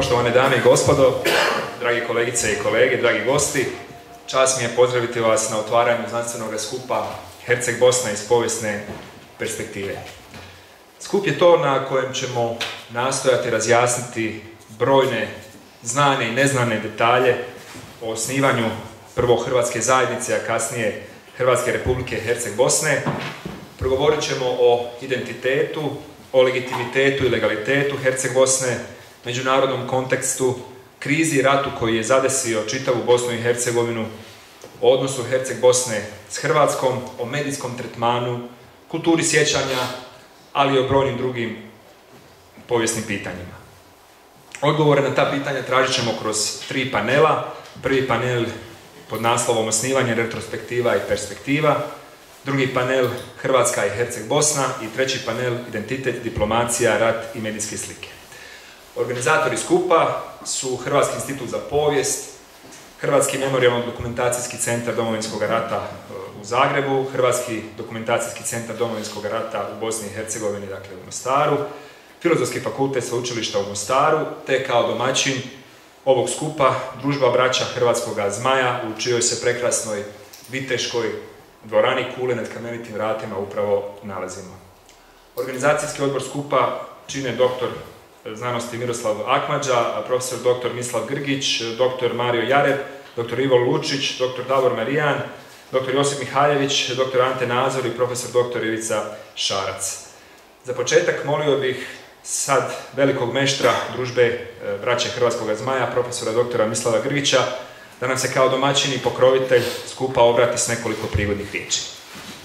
Poštovane dame i gospodo, dragi kolegice i kolege, dragi gosti, čast mi je pozdraviti vas na otvaranju znanstvenog skupa Herceg Bosna iz povijesne perspektive. Skup je to na kojem ćemo nastojati razjasniti brojne znane i neznane detalje o osnivanju prvo Hrvatske zajednice, a kasnije Hrvatske republike Herceg Bosne. Progovorit ćemo o identitetu, o legitimitetu i legalitetu Herceg Bosne, međunarodnom kontekstu, krizi i ratu koji je zadesio čitavu Bosnu i Hercegovinu, o odnosu Herceg Bosne s Hrvatskom, o medijskom tretmanu, kulturi sjećanja, ali i o brojnim drugim povijesnim pitanjima. Odgovore na ta pitanja tražit ćemo kroz tri panela. Prvi panel pod naslovom Osnivanje, retrospektiva i perspektiva, drugi panel Hrvatska i Herceg Bosna i treći panel Identitet, diplomacija, rat i medijske slike. Organizatori skupa su Hrvatski institut za povijest, Hrvatski memorijalno-dokumentacijski centar Domovinskog rata e, u Zagrebu, Hrvatski dokumentacijski centar Domovinskog rata u Bosni i Hercegovini, dakle u Mostaru, Filozofski fakultet sveučilišta u Mostaru, te kao domaćin ovog skupa družba braća Hrvatskog zmaja u čijoj se prekrasnoj viteškoj dvorani kule nad kamenitim vratima upravo nalazimo. Organizacijski odbor skupa čine doktor znanosti Miroslav Akmađa, profesor dr. Mislav Grgić, dr. Mario Jareb, dr. Ivo Lučić, dr. Davor Marijan, dr. Josip Mihaljević, dr. Ante Nazor i profesor dr. Ivica Šarac. Za početak molio bih sad velikog meštra družbe e, braće Hrvatskog zmaja, profesora doktora Mislava Grgića, da nam se kao domaćin i pokrovitelj skupa obrati s nekoliko prigodnih riječi.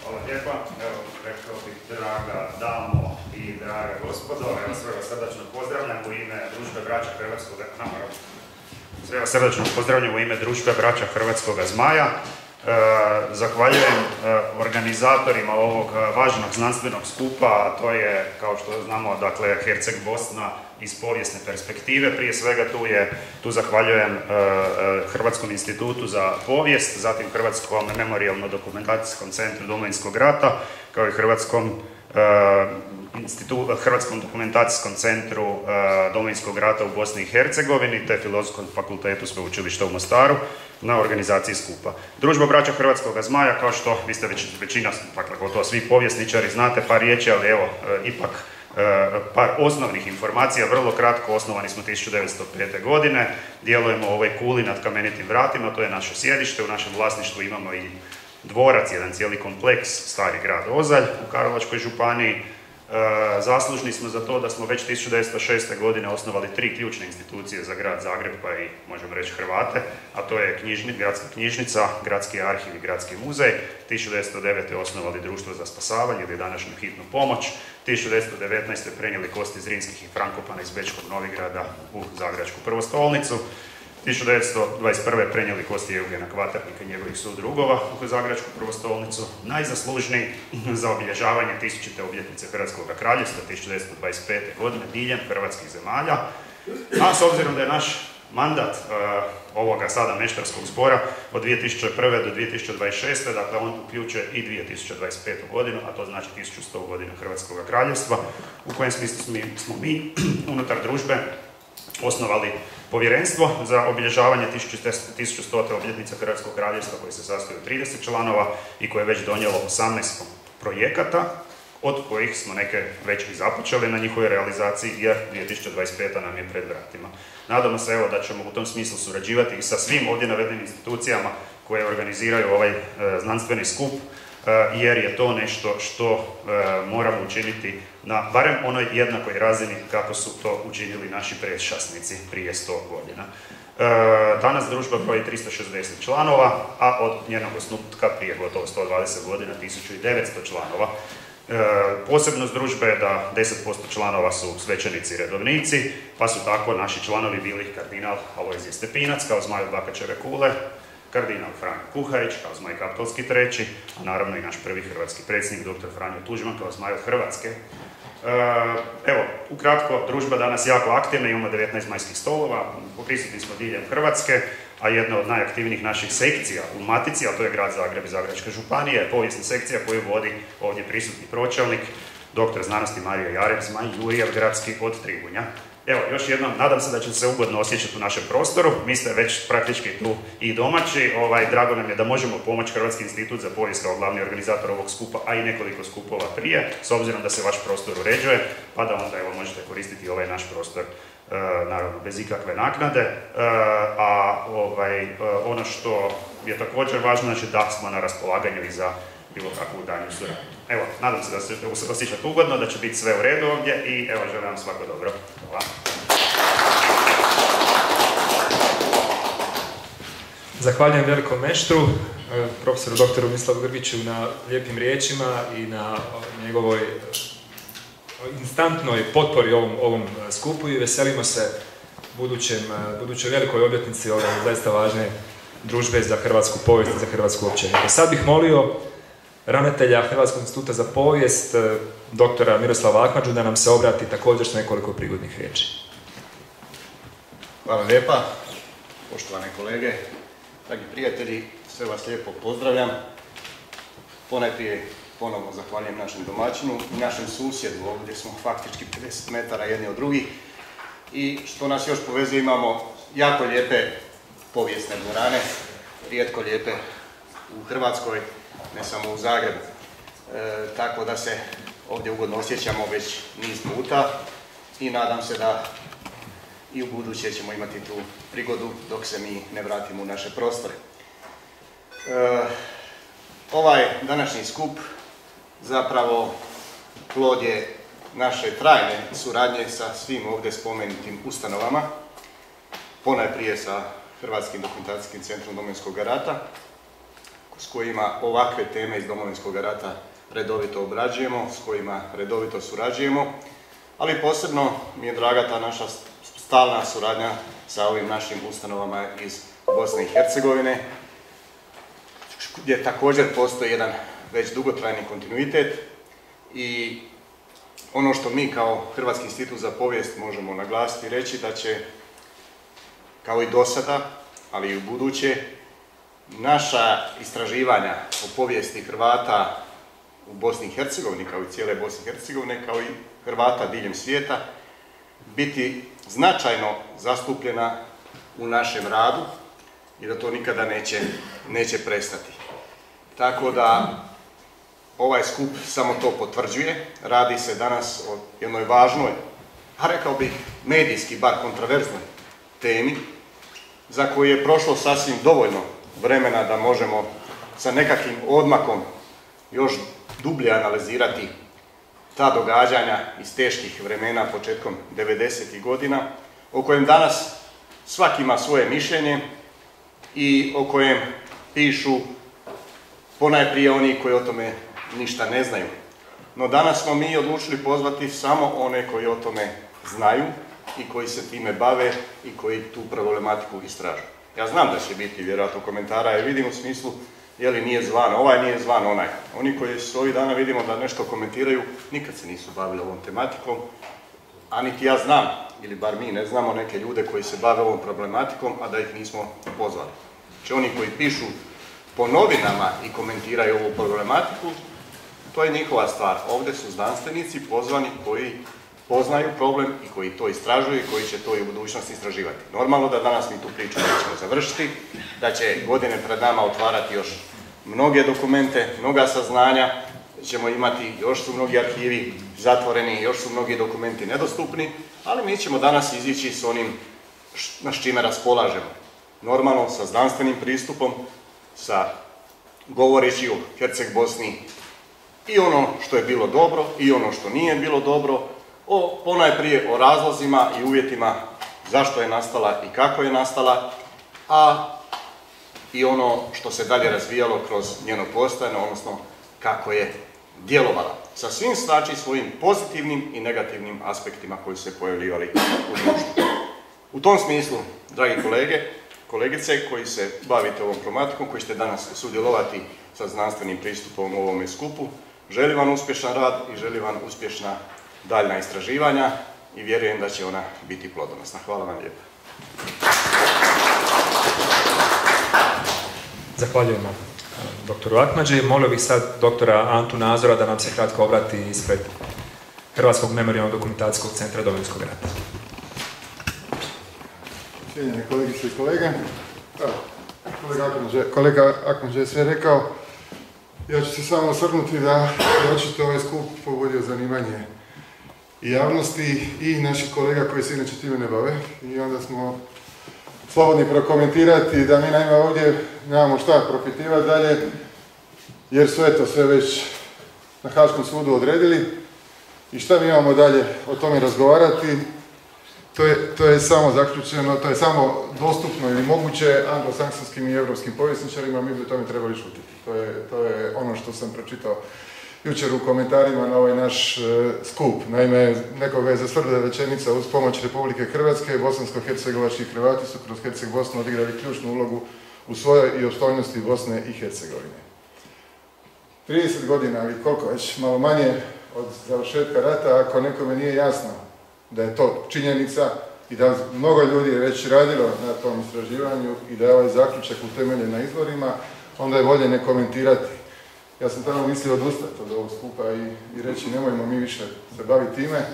Hvala lijepa. Evo, rekao bih, draga damo i draga gospodo, evo sve vas srdačno pozdravljam u ime družbe braća Hrvatskog Sve srdačno pozdravljam u ime družbe braća Hrvatskog zmaja. E, zahvaljujem e, organizatorima ovog e, važnog znanstvenog skupa, a to je, kao što znamo, dakle, Herceg Bosna iz povijesne perspektive. Prije svega tu je, tu zahvaljujem Hrvatskom institutu za povijest, zatim Hrvatskom memorijalno-dokumentacijskom centru Domovinskog rata, kao i Hrvatskom Hrvatskom dokumentacijskom centru Domovinskog rata u Bosni i Hercegovini te Filozofskom fakultetu sveučilišta u Mostaru na organizaciji skupa. Družba braća Hrvatskog zmaja, kao što vi ste već, većina, dakle gotovo svi povjesničari znate par riječi, ali evo, e, ipak e, par osnovnih informacija, vrlo kratko, osnovani smo 1905. godine, djelujemo u ovoj kuli nad kamenitim vratima, to je naše sjedište, u našem vlasništvu imamo i dvorac, jedan cijeli kompleks, stari grad Ozalj u Karlovačkoj županiji, E, zaslužni smo za to da smo već 1906. godine osnovali tri ključne institucije za grad Zagreb, pa i možemo reći Hrvate, a to je knjižni, gradska knjižnica, gradski arhiv i gradski muzej. 1909. osnovali društvo za spasavanje ili današnju hitnu pomoć. 1919. prenijeli kosti Zrinskih i Frankopana iz Bečkog Novigrada u Zagrebačku prvostolnicu. 1921. prenijeli kosti Eugena Kvaternika i njegovih sudrugova u Zagrebačku prvostolnicu, najzaslužniji za obilježavanje tisućite obljetnice Hrvatskog kraljevstva 1925. godine diljem hrvatskih zemalja. A s obzirom da je naš mandat uh, ovoga sada meštarskog zbora od 2001. do 2026. Dakle, on uključuje i 2025. godinu, a to znači 1100 godina Hrvatskog kraljevstva, u kojem smislu smo mi unutar družbe osnovali povjerenstvo za obilježavanje 1100. obljetnice Hrvatskog kraljevstva koji se sastoji od 30 članova i koje je već donijelo 18 projekata, od kojih smo neke već i započeli na njihovoj realizaciji jer 2025. nam je pred vratima. Nadamo se evo da ćemo u tom smislu surađivati i sa svim ovdje navedenim institucijama koje organiziraju ovaj e, znanstveni skup E, jer je to nešto što e, moramo učiniti na barem onoj jednakoj razini kako su to učinili naši predšasnici prije 100 godina. E, danas družba broji 360 članova, a od njenog osnutka prije gotovo 120 godina 1900 članova. Posebnost družbe je da 10% članova su svećenici i redovnici, pa su tako naši članovi bili kardinal Alojzije Stepinac kao zmaju Bakačeve kule, kardinal Franjo Kuharić kao zmaj kapitolski treći, a naravno i naš prvi hrvatski predsjednik, dr. Franjo Tuđman kao zmaj Hrvatske. E, evo, ukratko, družba danas jako aktivna, imamo 19 majskih stolova, prisutni smo diljem Hrvatske, a jedna od najaktivnijih naših sekcija u Matici, a to je grad Zagreb i Zagrebačka županija, povijesna sekcija koju vodi ovdje prisutni pročelnik, doktor znanosti Marija Jareb, zmaj Jurijev gradski od Tribunja. Evo, još jednom, nadam se da ćete se ugodno osjećati u našem prostoru. Mi ste već praktički tu i domaći. Ovaj, drago nam je da možemo pomoći Hrvatski institut za povijest kao glavni organizator ovog skupa, a i nekoliko skupova prije, s obzirom da se vaš prostor uređuje, pa da onda evo, možete koristiti ovaj naš prostor e, naravno bez ikakve naknade. E, a ovaj, e, ono što je također važno, znači da smo na raspolaganju i za bilo kakvu danju suradnju. Evo, nadam se da se osjećate ugodno, da će biti sve u redu ovdje i evo, želim vam svako dobro. Hvala. Zahvaljujem velikom meštru, e, profesoru doktoru Mislavu Grbiću na lijepim riječima i na njegovoj e, instantnoj potpori ovom, ovom e, skupu i veselimo se budućem, budućoj velikoj obljetnici ove zaista važne družbe za hrvatsku povijest i za hrvatsku općenito. Sad bih molio ravnatelja Hrvatskog instituta za povijest, e, doktora Miroslava Ahmađu, da nam se obrati također s nekoliko prigodnih riječi. Hvala lijepa, poštovane kolege, dragi prijatelji, sve vas lijepo pozdravljam. Ponajprije ponovno zahvaljujem našem domaćinu i našem susjedu, ovdje smo faktički 50 metara jedni od drugih. I što nas još povezuje, imamo jako lijepe povijesne dvorane, rijetko lijepe u Hrvatskoj, ne samo u Zagrebu. E, tako da se ovdje ugodno osjećamo već niz puta i nadam se da i u buduće ćemo imati tu prigodu dok se mi ne vratimo u naše prostore. E, ovaj današnji skup zapravo plod je naše trajne suradnje sa svim ovdje spomenutim ustanovama, ponajprije sa Hrvatskim dokumentacijskim centrom Domovinskog rata, s kojima ovakve teme iz Domovinskog rata redovito obrađujemo, s kojima redovito surađujemo, ali posebno mi je draga ta naša stalna suradnja sa ovim našim ustanovama iz Bosne i Hercegovine, gdje također postoji jedan već dugotrajni kontinuitet i ono što mi kao Hrvatski institut za povijest možemo naglasiti i reći da će kao i do sada, ali i u buduće, naša istraživanja o povijesti Hrvata u Bosni i Hercegovini, kao i cijele Bosne i Hercegovine, kao i Hrvata diljem svijeta, biti značajno zastupljena u našem radu i da to nikada neće, neće prestati. Tako da ovaj skup samo to potvrđuje. Radi se danas o jednoj važnoj, a rekao bih medijski, bar kontraverznoj temi, za koju je prošlo sasvim dovoljno vremena da možemo sa nekakvim odmakom još dublje analizirati ta događanja iz teških vremena početkom 90. godina, o kojem danas svaki ima svoje mišljenje i o kojem pišu ponajprije oni koji o tome ništa ne znaju. No danas smo mi odlučili pozvati samo one koji o tome znaju i koji se time bave i koji tu problematiku istražuju. Ja znam da će biti vjerojatno komentara jer vidim u smislu je li nije zvan ovaj, nije zvan onaj. Oni koji su ovih dana vidimo da nešto komentiraju, nikad se nisu bavili ovom tematikom, a niti ja znam, ili bar mi ne znamo neke ljude koji se bave ovom problematikom, a da ih nismo pozvali. Znači oni koji pišu po novinama i komentiraju ovu problematiku, to je njihova stvar. Ovdje su znanstvenici pozvani koji poznaju problem i koji to istražuju i koji će to i u budućnosti istraživati. Normalno da danas mi tu priču nećemo završiti, da će godine pred nama otvarati još mnoge dokumente, mnoga saznanja, ćemo imati, još su mnogi arhivi zatvoreni, još su mnogi dokumenti nedostupni, ali mi ćemo danas izići s onim na s čime raspolažemo. Normalno sa znanstvenim pristupom, sa govoreći o Herceg Bosni i ono što je bilo dobro i ono što nije bilo dobro, o, ponajprije o razlozima i uvjetima zašto je nastala i kako je nastala, a i ono što se dalje razvijalo kroz njeno postojanje, odnosno kako je djelovala. Sa svim znači svojim pozitivnim i negativnim aspektima koji se pojavljivali u društvu. U tom smislu, dragi kolege, kolegice koji se bavite ovom problematikom, koji ćete danas sudjelovati sa znanstvenim pristupom u ovome skupu. Želim vam uspješan rad i želim vam uspješna daljna istraživanja i vjerujem da će ona biti plodonosna. Hvala vam lijepo. Zahvaljujemo doktoru Akmađi. Molio bih sad doktora Antu Nazora da nam se kratko obrati ispred Hrvatskog memorijalnog dokumentacijskog centra Domovinskog rata. Cijenjene kolegice i kolege, kolega Akmađe je sve rekao. Ja ću se samo osvrnuti da je očito ovaj skup povodio zanimanje javnosti i naših kolega koji se inače time ne bave. I onda smo slobodni prokomentirati da mi naime ovdje nemamo šta propitivati dalje, jer su eto sve već na Haškom sudu odredili. I šta mi imamo dalje o tome razgovarati? To je, to je samo zaključeno, to je samo dostupno ili moguće anglosaksonskim i europskim povjesničarima, mi bi o tome trebali šutiti. To je, to je ono što sam pročitao jučer u komentarima na ovaj naš e, skup. Naime, nekoga je zasvrda rečenica uz pomoć Republike Hrvatske, bosansko-hercegovački Hrvati su kroz Herceg Bosnu odigrali ključnu ulogu u svojoj i opstojnosti Bosne i Hercegovine. 30 godina ali koliko već, malo manje od završetka rata, ako nekome nije jasno da je to činjenica i da mnogo ljudi je već radilo na tom istraživanju i da je ovaj zaključak utemeljen na izvorima, onda je bolje ne komentirati. Ja sam tamo mislio odustati od ovog skupa i, i reći nemojmo mi više se baviti time.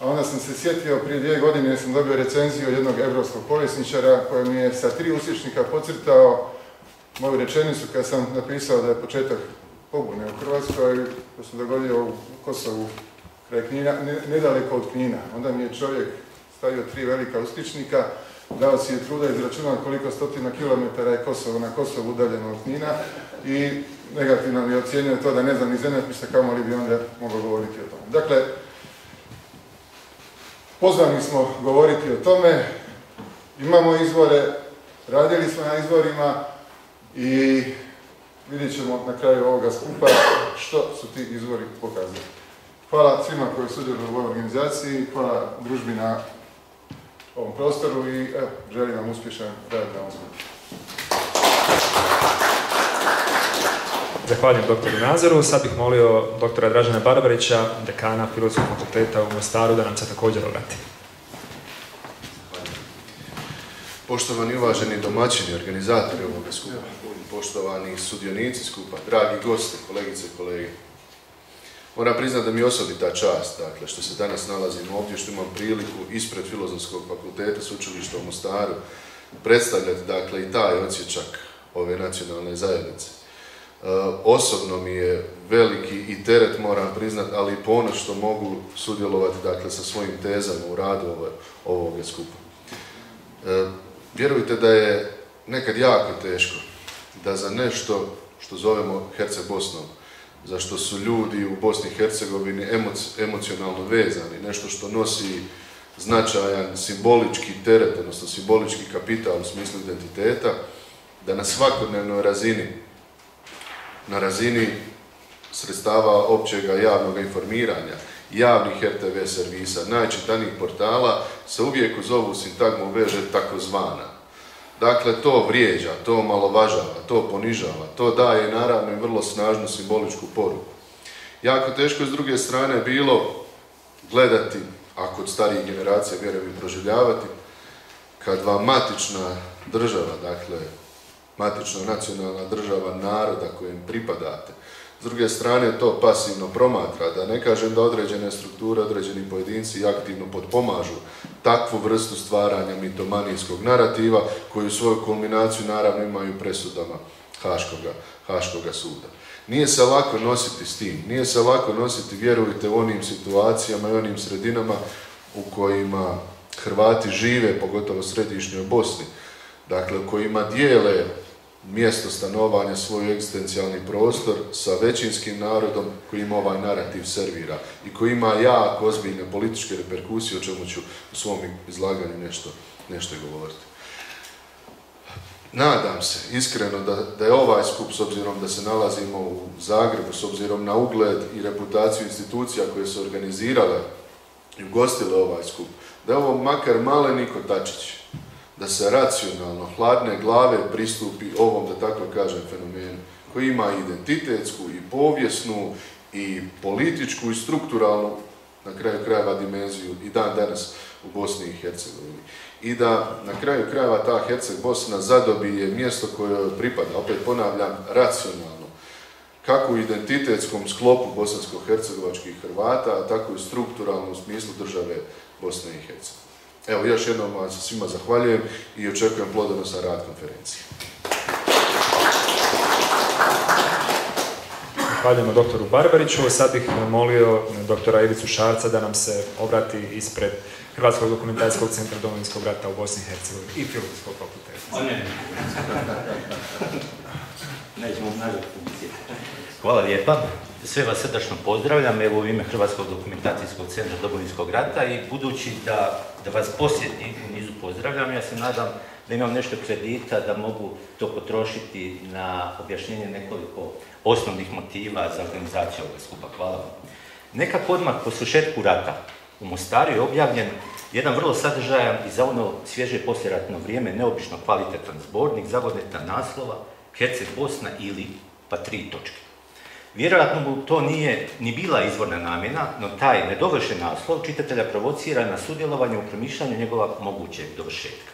A onda sam se sjetio prije dvije godine jer sam dobio recenziju jednog evropskog povjesničara koji mi je sa tri usječnika pocrtao moju rečenicu kad sam napisao da je početak pobune u Hrvatskoj, to se dogodio u Kosovu kraj Knina, nedaleko od Knina. Onda mi je čovjek stavio tri velika ustičnika, dao si je truda izračunati koliko stotina kilometara je Kosovo na Kosovu udaljeno od Knina i negativno mi je ocjenio to da ne znam ni zemljopisa kao li bi onda mogao govoriti o tome. Dakle, pozvani smo govoriti o tome, imamo izvore, radili smo na izvorima i vidjet ćemo na kraju ovoga skupa što su ti izvori pokazali. Hvala svima koji sudjeluju u ovoj organizaciji, hvala družbi na ovom prostoru i želim vam uspješan rad na ovom Zahvaljujem doktoru Nazoru. Sad bih molio doktora Dražana Barbarića, dekana Filozofskog fakulteta u Mostaru, da nam se također obrati. Poštovani uvaženi domaćini, organizatori ovoga skupa, poštovani sudionici skupa, dragi gosti, kolegice i kolege. Moram priznati da mi je osobita čast, dakle, što se danas nalazim ovdje, što imam priliku ispred Filozofskog fakulteta Sveučilišta u Mostaru predstavljati, dakle, i taj odsječak ove nacionalne zajednice. E, osobno mi je veliki i teret, moram priznati, ali i ponos što mogu sudjelovati, dakle, sa svojim tezama u radu ovoga skupa. E, vjerujte da je nekad jako teško da za nešto što zovemo Herceg Bosnom, za što su ljudi u Bosni i Hercegovini emocionalno vezani, nešto što nosi značajan simbolički teret, odnosno simbolički kapital u smislu identiteta, da na svakodnevnoj razini, na razini sredstava općega javnog informiranja, javnih RTV servisa, najčitanijih portala, se uvijek uz ovu sintagmu veže takozvana. Dakle, to vrijeđa, to malovažava, to ponižava, to daje naravno i vrlo snažnu simboličku poruku. Jako teško je s druge strane bilo gledati, a kod starijih generacija vjerujem i proživljavati, kad vam matična država, dakle, matična nacionalna država naroda kojem pripadate, s druge strane to pasivno promatra, da ne kažem da određene strukture, određeni pojedinci aktivno potpomažu takvu vrstu stvaranja mitomanijskog narativa koju svoju kulminaciju naravno imaju presudama Haškoga, Haškoga suda. Nije se lako nositi s tim, nije se lako nositi, vjerujte, u onim situacijama i onim sredinama u kojima Hrvati žive, pogotovo u središnjoj Bosni, dakle u kojima dijele mjesto stanovanja, svoj egzistencijalni prostor sa većinskim narodom koji ima ovaj narativ servira i koji ima jako ozbiljne političke reperkusije, o čemu ću u svom izlaganju nešto, nešto govoriti. Nadam se, iskreno, da, da je ovaj skup, s obzirom da se nalazimo u Zagrebu, s obzirom na ugled i reputaciju institucija koje su organizirale i ugostile ovaj skup, da je ovo makar maleni kotačić da se racionalno, hladne glave pristupi ovom, da tako kažem, fenomenu koji ima identitetsku i povijesnu i političku i strukturalnu na kraju krajeva dimenziju i dan danas u Bosni i Hercegovini. I da na kraju krajeva ta Herceg Bosna zadobije mjesto koje pripada, opet ponavljam, racionalno. Kako u identitetskom sklopu bosansko-hercegovačkih Hrvata, tako i strukturalno u smislu države Bosne i Hercegovine. Evo, još jednom vam se svima zahvaljujem i očekujem plodonosan rad konferencije. Zahvaljujemo doktoru Barbariću. Sad bih molio doktora Ivicu Šarca da nam se obrati ispred Hrvatskog dokumentacijskog centra Domovinskog rata u Bosni i Hercegovini i Filozofskog fakulteta. Nećemo Hvala lijepa. Sve vas srdačno pozdravljam, evo u ime Hrvatskog dokumentacijskog centra Domovinskog rata i budući da, da vas posjetim u nizu pozdravljam, ja se nadam da imam nešto kredita, da mogu to potrošiti na objašnjenje nekoliko osnovnih motiva za organizaciju ovoga skupa. Hvala vam. Nekako odmah po sušetku rata u Mostaru je objavljen jedan vrlo sadržajan i za ono svježe posljeratno vrijeme neobično kvalitetan zbornik, zavodeta naslova Herceg Bosna ili pa tri točke. Vjerojatno mu to nije ni bila izvorna namjena, no taj nedovršen naslov čitatelja provocira na sudjelovanje u promišljanju njegova mogućeg dovršetka.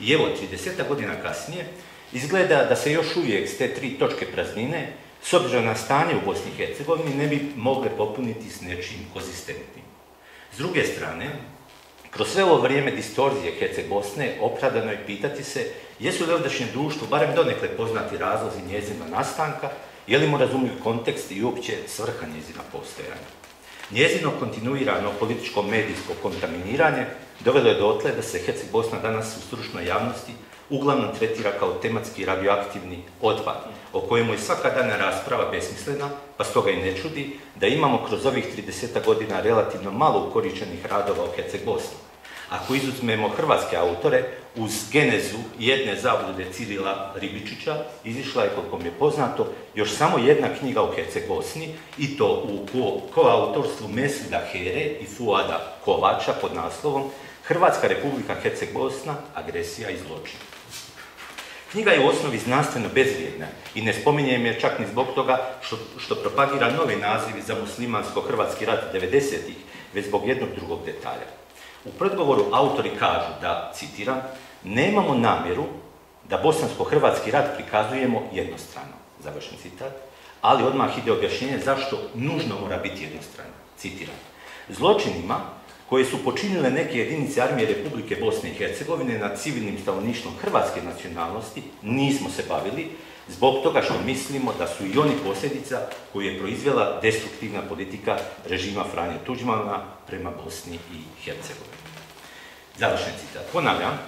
I evo, 30 godina kasnije, izgleda da se još uvijek s te tri točke praznine, s obzirom na stanje u Bosni i Hercegovini, ne bi mogle popuniti s nečim konzistentnim. S druge strane, kroz sve ovo vrijeme distorzije Herceg Bosne, opravdano je pitati se jesu li ovdašnjem društvu barem donekle poznati razlozi njezina nastanka, je li mu razumljiv kontekst i uopće svrha njezina postojanja. Njezino kontinuirano političko medijsko kontaminiranje dovelo je dotle da se Herceg Bosna danas u stručnoj javnosti uglavnom tretira kao tematski radioaktivni otpad, o kojemu je svaka dana rasprava besmislena, pa stoga i ne čudi da imamo kroz ovih 30 godina relativno malo ukoričenih radova o Herceg Bosni. Ako izuzmemo hrvatske autore, uz genezu jedne zablude Cirila Ribičića, izišla je, koliko mi je poznato, još samo jedna knjiga o Herceg Bosni, i to u koautorstvu Meslida Here i Fuada Kovača pod naslovom Hrvatska republika Herceg Bosna, agresija i zločin. Knjiga je u osnovi znanstveno bezvrijedna i ne spominjem je čak ni zbog toga što, što propagira novi nazivi za muslimansko-hrvatski rat 90-ih, već zbog jednog drugog detalja. U predgovoru autori kažu da, citiram, nemamo namjeru da bosansko-hrvatski rat prikazujemo jednostrano, završen citat, ali odmah ide objašnjenje zašto nužno mora biti jednostrano, citiram. Zločinima koje su počinile neke jedinice armije Republike Bosne i Hercegovine nad civilnim stanovništvom hrvatske nacionalnosti nismo se bavili zbog toga što mislimo da su i oni posljedica koju je proizvela destruktivna politika režima Franje Tuđmana prema Bosni i Hercegovini. Završen citat. Ponavljam,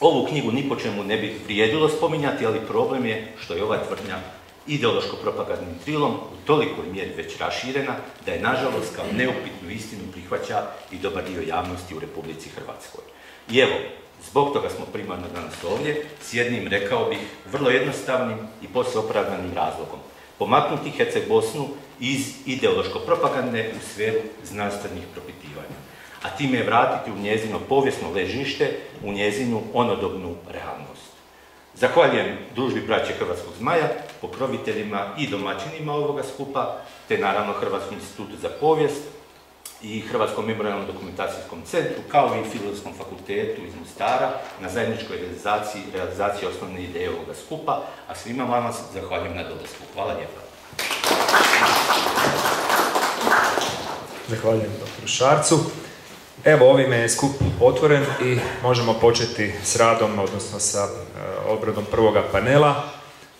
ovu knjigu ni po čemu ne bi vrijedilo spominjati, ali problem je što je ova tvrdnja ideološko-propagandnim trilom u tolikoj mjeri već raširena da je nažalost kao neupitnu istinu prihvaća i dobar dio javnosti u Republici Hrvatskoj. I evo, zbog toga smo primarno danas ovdje, s jednim, rekao bih, vrlo jednostavnim i posle opravdanim razlogom. Pomaknuti Herceg Bosnu iz ideološko-propagandne u sferu znanstvenih propitivanja, a time je vratiti u njezino povijesno ležište, u njezinu onodobnu realnost. Zahvaljujem družbi braće Hrvatskog zmaja, pokroviteljima i domaćinima ovoga skupa, te naravno Hrvatskom institutu za povijest i Hrvatskom memorialnom dokumentacijskom centru, kao i Filozofskom fakultetu iz Mostara na zajedničkoj realizaciji, realizaciji osnovne ideje ovoga skupa, a svima vama zahvaljujem na dolasku. Hvala lijepa. Zahvaljujem doktoru Šarcu. Evo, ovime je skup otvoren i možemo početi s radom, odnosno sa e, obradom prvoga panela.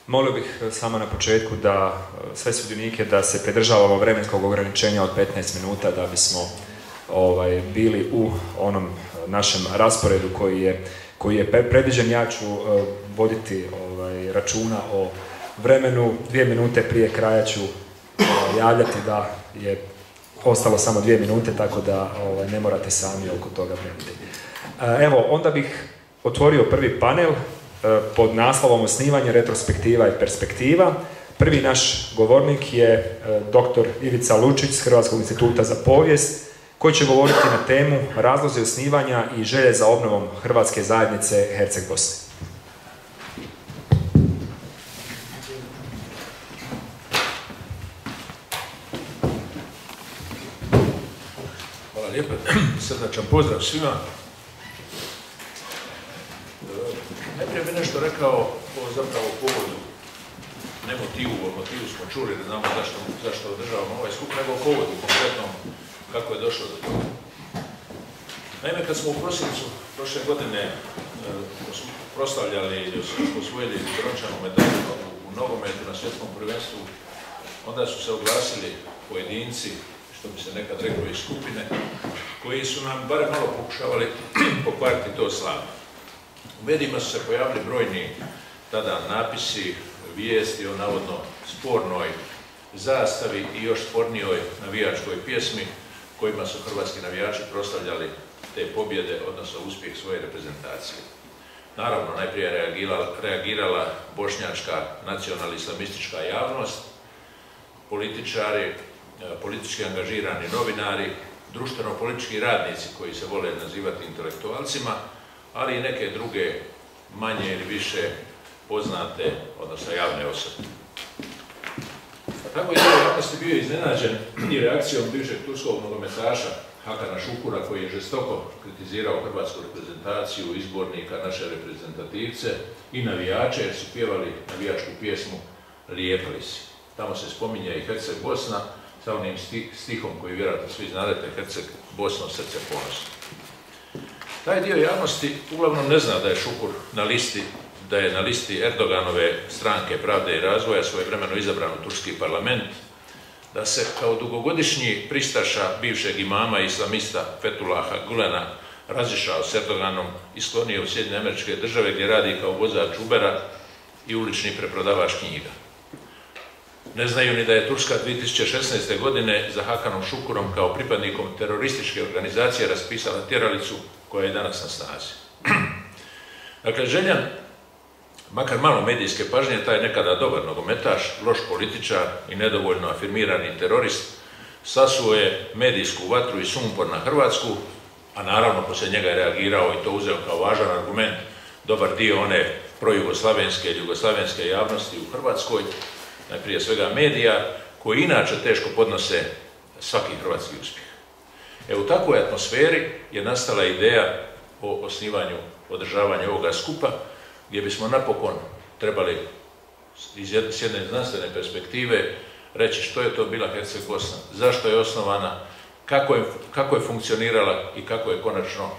Molio bih e, samo na početku da e, sve sudionike da se pridržavamo vremenskog ograničenja od 15 minuta da bismo ovaj, bili u onom našem rasporedu koji je, koji je predviđen. Ja ću voditi ovaj, računa o vremenu. Dvije minute prije kraja ću javljati da je ostalo samo dvije minute, tako da ovaj, ne morate sami oko toga brinuti. E, evo, onda bih otvorio prvi panel e, pod naslovom Osnivanje, retrospektiva i perspektiva. Prvi naš govornik je e, dr. Ivica Lučić s Hrvatskog instituta za povijest koji će govoriti na temu razlozi osnivanja i želje za obnovom Hrvatske zajednice Herceg Bosne. Lijepo. Srdačan pozdrav svima. Najprije bi nešto rekao o zapravo povodu, ne motivu, o motivu smo čuli da znamo zašto, zašto održavamo ovaj skup, nego o povodu konkretno kako je došlo do toga. Naime, kad smo u prosincu prošle godine e, proslavljali, osvojili brončanu medalju u nogometu na svjetskom prvenstvu, onda su se oglasili pojedinci, što bi se nekad reklo iz skupine, koji su nam barem malo pokušavali pokvariti to slavno. U medijima su se pojavili brojni tada napisi, vijesti o navodno spornoj zastavi i još spornijoj navijačkoj pjesmi kojima su hrvatski navijači proslavljali te pobjede, odnosno uspjeh svoje reprezentacije. Naravno, najprije je reagirala, bošnjačka nacional-islamistička javnost, političari, politički angažirani novinari, društveno-politički radnici koji se vole nazivati intelektualcima, ali i neke druge manje ili više poznate, odnosno javne osobe. Tako je javnosti bio iznenađen i reakcijom bivšeg turskog nogometaša Hakana Šukura koji je žestoko kritizirao hrvatsku reprezentaciju, izbornika, naše reprezentativce i navijače jer su pjevali navijačku pjesmu Lijepali si. Tamo se spominje i Herceg Bosna sa onim stihom koji vjerojatno svi znadete, Herceg Bosno, srce ponosno. Taj dio javnosti uglavnom ne zna da je Šukur na listi da je na listi Erdoganove stranke Pravde i razvoja svojevremeno izabran u Turski parlament, da se kao dugogodišnji pristaša bivšeg imama i islamista Fetulaha Gulena razišao s Erdoganom i sklonio u Sjedine američke države gdje radi kao vozač Ubera i ulični preprodavač knjiga. Ne znaju ni da je Turska 2016. godine za Hakanom Šukurom kao pripadnikom terorističke organizacije raspisala tjeralicu koja je danas na snazi. dakle, Željan makar malo medijske pažnje, taj nekada dobar nogometaš, loš političar i nedovoljno afirmirani terorist, sasuo je medijsku vatru i sumpor na Hrvatsku, a naravno poslije njega je reagirao i to uzeo kao važan argument dobar dio one projugoslavenske i jugoslavenske javnosti u Hrvatskoj, najprije svega medija, koji inače teško podnose svaki hrvatski uspjeh. E u takvoj atmosferi je nastala ideja o osnivanju, održavanju ovoga skupa, gdje bismo napokon trebali iz jedne znanstvene perspektive reći što je to bila Herceg Bosna, zašto je osnovana, kako je, kako je funkcionirala i kako je konačno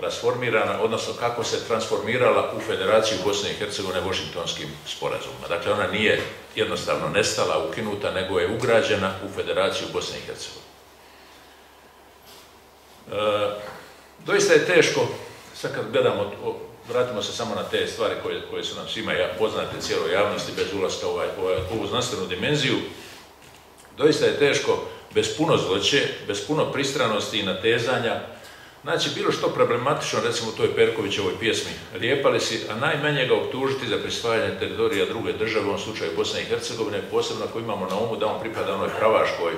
rasformirana, odnosno kako se transformirala u Federaciju Bosne i Hercegovine Washingtonskim sporazumima. Dakle, ona nije jednostavno nestala, ukinuta, nego je ugrađena u Federaciju Bosne i Hercegovine. E, doista je teško, sad kad gledamo vratimo se samo na te stvari koje, su nam svima poznate cijeloj javnosti bez ulaska u ovaj, ovaj, ovu znanstvenu dimenziju. Doista je teško, bez puno zloće, bez puno pristranosti i natezanja, znači bilo što problematično, recimo u toj Perkovićevoj pjesmi Lijepali si, a najmanje ga optužiti za prisvajanje teritorija druge države, u ovom slučaju Bosne i Hercegovine, posebno ako imamo na umu da on pripada onoj pravaškoj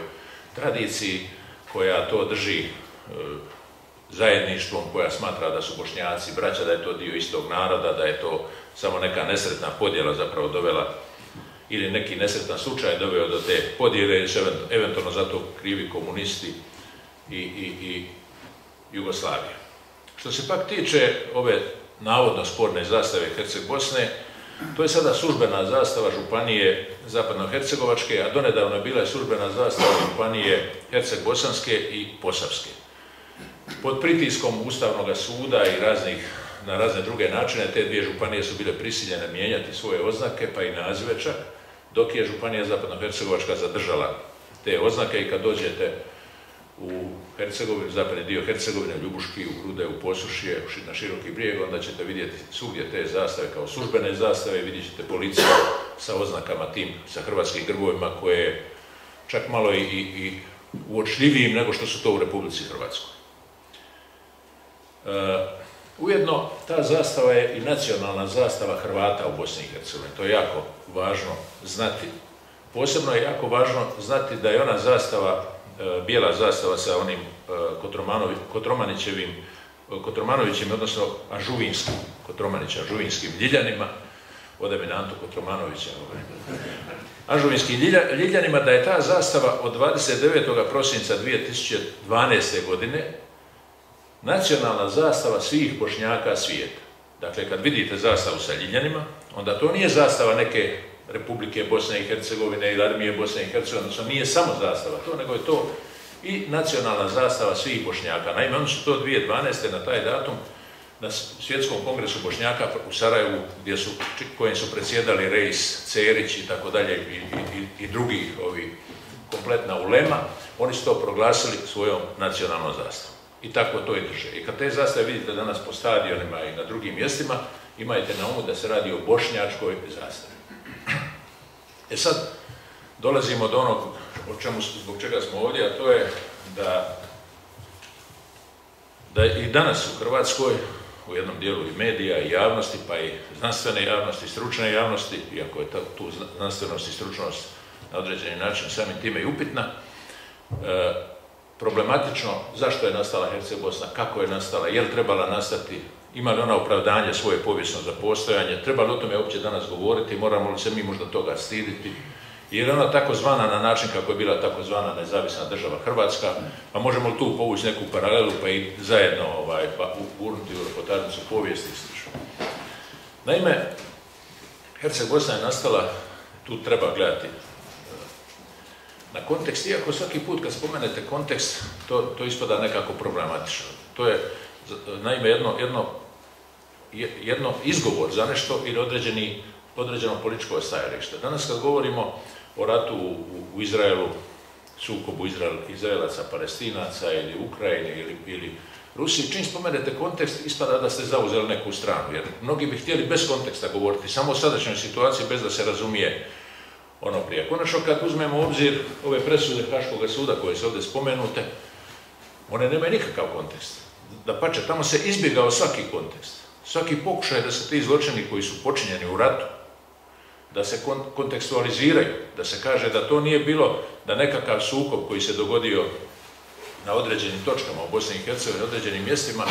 tradiciji koja to drži e, zajedništvom koja smatra da su bošnjaci braća, da je to dio istog naroda, da je to samo neka nesretna podjela zapravo dovela ili neki nesretan slučaj doveo do te podjele eventualno zato krivi komunisti i, i, i Jugoslavije. Što se pak tiče ove navodno sporne zastave Herceg Bosne, to je sada službena zastava Županije Zapadno-Hercegovačke, a donedavno je bila službena zastava Županije Herceg-Bosanske i Posavske. Pod pritiskom Ustavnog suda i raznih, na razne druge načine te dvije županije su bile prisiljene mijenjati svoje oznake, pa i nazive čak, dok je županija Zapadno-Hercegovačka zadržala te oznake i kad dođete u Hercegovini, zapadni dio Hercegovine, Ljubuški, u Grude, u Posušje, na Široki brijeg, onda ćete vidjeti svugdje te zastave kao službene zastave, vidjet ćete policiju sa oznakama tim, sa hrvatskim grbovima koje čak malo i, i, i uočljivijim nego što su to u Republici Hrvatskoj. E, ujedno, ta zastava je i nacionalna zastava Hrvata u Bosni i Hercegovini. To je jako važno znati. Posebno je jako važno znati da je ona zastava bijela zastava sa onim Kotromanićevim, Kotromanovićim, odnosno Ažuvinskim, Kotromanića, Ažuvinskim ljiljanima, ode mi na Anto Kotromanovića, ovaj. Ažuvinskim ljiljanima, da je ta zastava od 29. prosinca 2012. godine nacionalna zastava svih bošnjaka svijeta. Dakle, kad vidite zastavu sa Ljiljanima, onda to nije zastava neke Republike Bosne i Hercegovine ili Armije Bosne i Hercegovine, odnosno nije samo zastava to, nego je to i nacionalna zastava svih Bošnjaka. Naime, oni su to 2012. na taj datum na svjetskom kongresu Bošnjaka u Sarajevu, gdje su, kojim su predsjedali Rejs, Cerić i tako dalje i, i, i drugi ovi kompletna ulema, oni su to proglasili svojom nacionalnom zastavom. I tako to i drže. I kad te zastave vidite danas po stadionima i na drugim mjestima, imajte na umu da se radi o bošnjačkoj zastavi. E sad, dolazimo do onog o čemu, zbog čega smo ovdje, a to je da, da i danas u Hrvatskoj, u jednom dijelu i medija i javnosti, pa i znanstvene javnosti, stručne javnosti, iako je tu znanstvenost i stručnost na određeni način samim time i upitna, e, problematično zašto je nastala Herceg-Bosna, kako je nastala, je li trebala nastati, ima li ona opravdanje svoje povijesno za postojanje, treba li o tome uopće danas govoriti, moramo li se mi možda toga stiditi, jer je ona tako zvana na način kako je bila tako zvana nezavisna država Hrvatska, pa možemo li tu povući neku paralelu pa i zajedno ovaj, pa u repotarnicu povijesti i sl. Naime, Herceg-Bosna je nastala, tu treba gledati na kontekst, iako svaki put kad spomenete kontekst, to, to ispada nekako problematično. To je, naime, jedno, jedno, jedno izgovor za nešto ili određeni, određeno političko stajalište. Danas kad govorimo o ratu u, u Izraelu, sukobu Izrael, Izraelaca, Palestinaca ili Ukrajine ili, ili Rusiji, čim spomenete kontekst, ispada da ste zauzeli neku stranu, jer mnogi bi htjeli bez konteksta govoriti, samo o sadašnjoj situaciji, bez da se razumije ono prije. Konačno kad uzmemo u obzir ove presude Haškog suda koje su ovdje spomenute, one nemaju nikakav kontekst. Da pače, tamo se izbjegao svaki kontekst. Svaki pokušaj da se ti zločini koji su počinjeni u ratu, da se kontekstualiziraju, da se kaže da to nije bilo da nekakav sukob koji se dogodio na određenim točkama u Bosni i Hercegovini, određenim mjestima,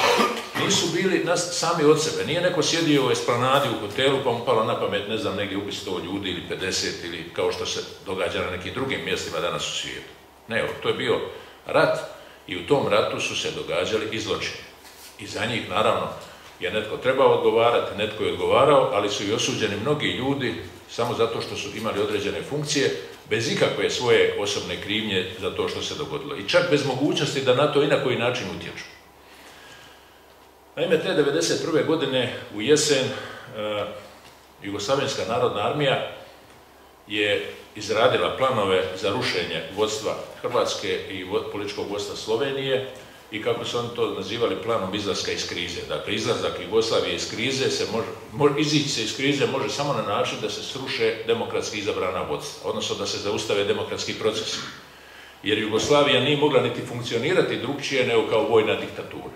nisu bili nas, sami od sebe. Nije neko sjedio u esplanadi u hotelu pa mu palo na pamet, ne znam, negdje ubi 100 ljudi ili 50 ili kao što se događa na nekim drugim mjestima danas u svijetu. Ne, to je bio rat i u tom ratu su se događali i zločini. I za njih, naravno, je netko trebao odgovarati, netko je odgovarao, ali su i osuđeni mnogi ljudi samo zato što su imali određene funkcije, bez ikakve svoje osobne krivnje za to što se dogodilo. I čak bez mogućnosti da na to i na koji način utječu. Naime, te 1991. godine u jesen uh, Jugoslavenska narodna armija je izradila planove za rušenje vodstva Hrvatske i političkog vodstva Slovenije i kako su oni to nazivali planom izlaska iz krize. Dakle, izlazak Jugoslavije iz krize se može, izići se iz krize može samo na način da se sruše demokratski izabrana vodstva, odnosno da se zaustave demokratski procesi. Jer Jugoslavija nije mogla niti funkcionirati drugčije nego kao vojna diktatura.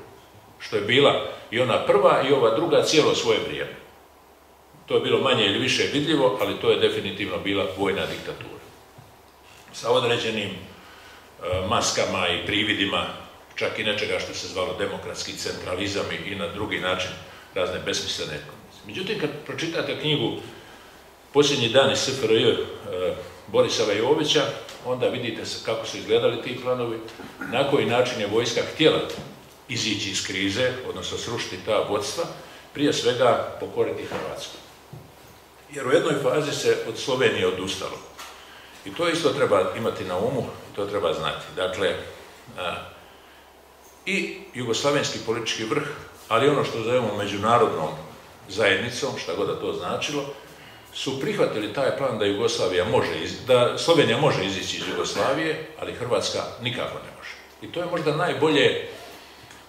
Što je bila i ona prva i ova druga cijelo svoje vrijeme. To je bilo manje ili više vidljivo, ali to je definitivno bila vojna diktatura. Sa određenim e, maskama i prividima čak i nečega što se zvalo demokratski centralizam i na drugi način razne besmislene Međutim, kad pročitate knjigu Posljednji dani SFRJ e, Borisa Vajovića, onda vidite kako su izgledali ti planovi, na koji način je vojska htjela izići iz krize, odnosno srušiti ta vodstva, prije svega pokoriti Hrvatsku. Jer u jednoj fazi se od Slovenije odustalo. I to isto treba imati na umu, to treba znati. Dakle, i jugoslavenski politički vrh, ali ono što zovemo međunarodnom zajednicom, šta god da to značilo, su prihvatili taj plan da Jugoslavija može, da Slovenija može izići iz Jugoslavije, ali Hrvatska nikako ne može. I to je možda najbolje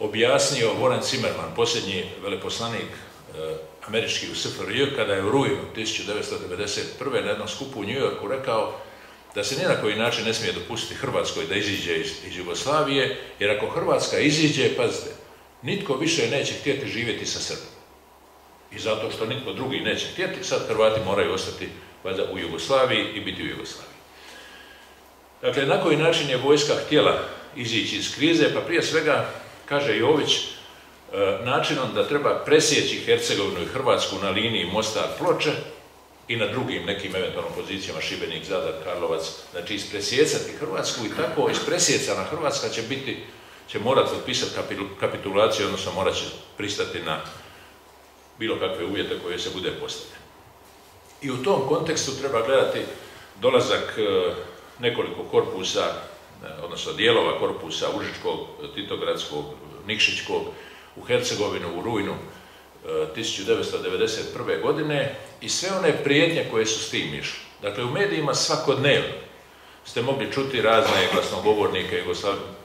objasnio Warren Zimmerman, posljednji veleposlanik e, američki u SFRJ, kada je u rujnu 1991. na jednom skupu u New Yorku rekao da se ni na koji način ne smije dopustiti Hrvatskoj da iziđe iz, iz Jugoslavije, jer ako Hrvatska iziđe, pazite, nitko više neće htjeti živjeti sa Srbom. I zato što nitko drugi neće htjeti, sad Hrvati moraju ostati valjda u Jugoslaviji i biti u Jugoslaviji. Dakle, na koji način je vojska htjela izići iz krize, pa prije svega, kaže Jović, načinom da treba presjeći Hercegovinu i Hrvatsku na liniji Mostar-Ploče i na drugim nekim eventualnom pozicijama Šibenik, Zadar, Karlovac, znači ispresjecati Hrvatsku i tako ispresjecana Hrvatska će biti, će morati potpisati kapitulaciju, odnosno morat će pristati na bilo kakve uvjete koje se bude postavljene. I u tom kontekstu treba gledati dolazak e, nekoliko korpusa, e, odnosno dijelova korpusa Užičkog, Titogradskog, Nikšićkog u Hercegovinu u rujnu 1991. E, godine i sve one prijetnje koje su s tim išle. Dakle, u medijima svakodnevno ste mogli čuti razne glasnogovornike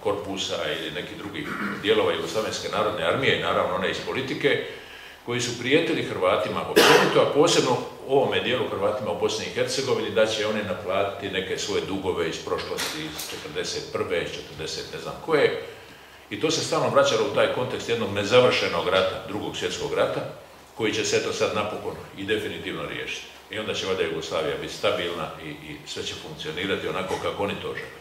korpusa ili nekih drugih dijelova Jugoslavenske narodne armije i naravno one iz politike, koji su prijetili Hrvatima općenito, a posebno ovome dijelu Hrvatima u Bosni i Hercegovini, da će oni naplatiti neke svoje dugove iz prošlosti, iz 1941. iz 40. ne znam koje. I to se stalno vraćalo u taj kontekst jednog nezavršenog rata, drugog svjetskog rata, koji će se to sad napokon i definitivno riješiti. I onda će valjda Jugoslavija biti stabilna i, i sve će funkcionirati onako kako oni to žele.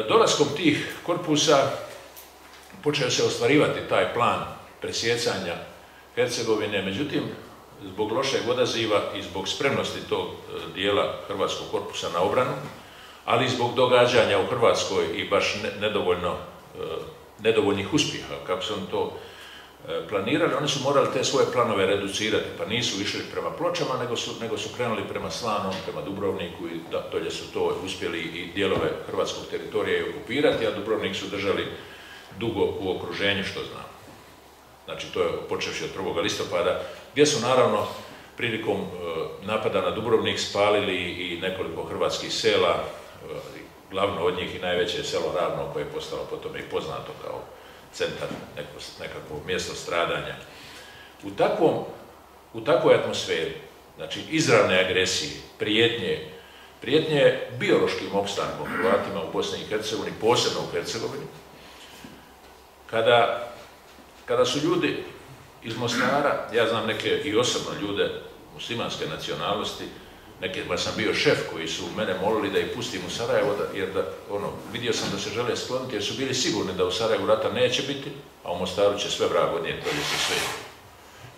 E, dolaskom tih korpusa počeo se ostvarivati taj plan presjecanja Hercegovine, međutim, zbog lošeg odaziva i zbog spremnosti tog e, dijela Hrvatskog korpusa na obranu, ali i zbog događanja u Hrvatskoj i baš nedovoljno, e, nedovoljnih uspjeha, kako su oni to e, planirali, oni su morali te svoje planove reducirati, pa nisu išli prema pločama, nego su, nego su krenuli prema Slanom, prema Dubrovniku i dolje su to uspjeli i dijelove hrvatskog teritorija okupirati, a Dubrovnik su držali dugo u okruženju, što znam znači to je počevši od 1. listopada, gdje su naravno prilikom e, napada na Dubrovnik spalili i nekoliko hrvatskih sela, glavno od njih i najveće je selo Ravno koje je postalo potom i poznato kao centar, nekakvo mjesto stradanja. U, takvom, u takvoj atmosferi, znači izravne agresije, prijetnje, prijetnje biološkim opstankom Hrvatima u Bosni i Hercegovini, posebno u Hercegovini, kada kada su ljudi iz Mostara, ja znam neke i osobno ljude muslimanske nacionalnosti, neke, baš sam bio šef koji su mene molili da ih pustim u Sarajevo, jer da, ono, vidio sam da se žele skloniti, jer su bili sigurni da u Sarajevu rata neće biti, a u Mostaru će sve vrag odnijeti, to se sve.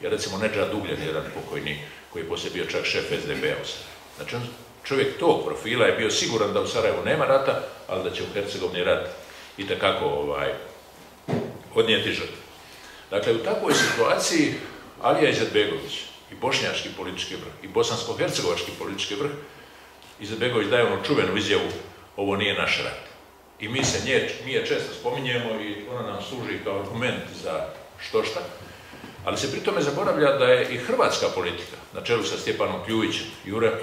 Jer recimo Neđa Dugljan, jedan pokojni, koji je poslije bio čak šef SDB-a Znači, čovjek tog profila je bio siguran da u Sarajevu nema rata, ali da će u Hercegovini rat i takako ovaj, odnijeti žrtvu. Dakle, u takvoj situaciji Alija Izetbegović i bošnjački politički vrh i bosansko-hercegovački politički vrh Izetbegović daje onu čuvenu izjavu ovo nije naš rat. I mi se nje, mi je često spominjemo i ona nam služi kao argument za što šta, ali se pri tome zaboravlja da je i hrvatska politika, na čelu sa Stjepanom Kljujićem,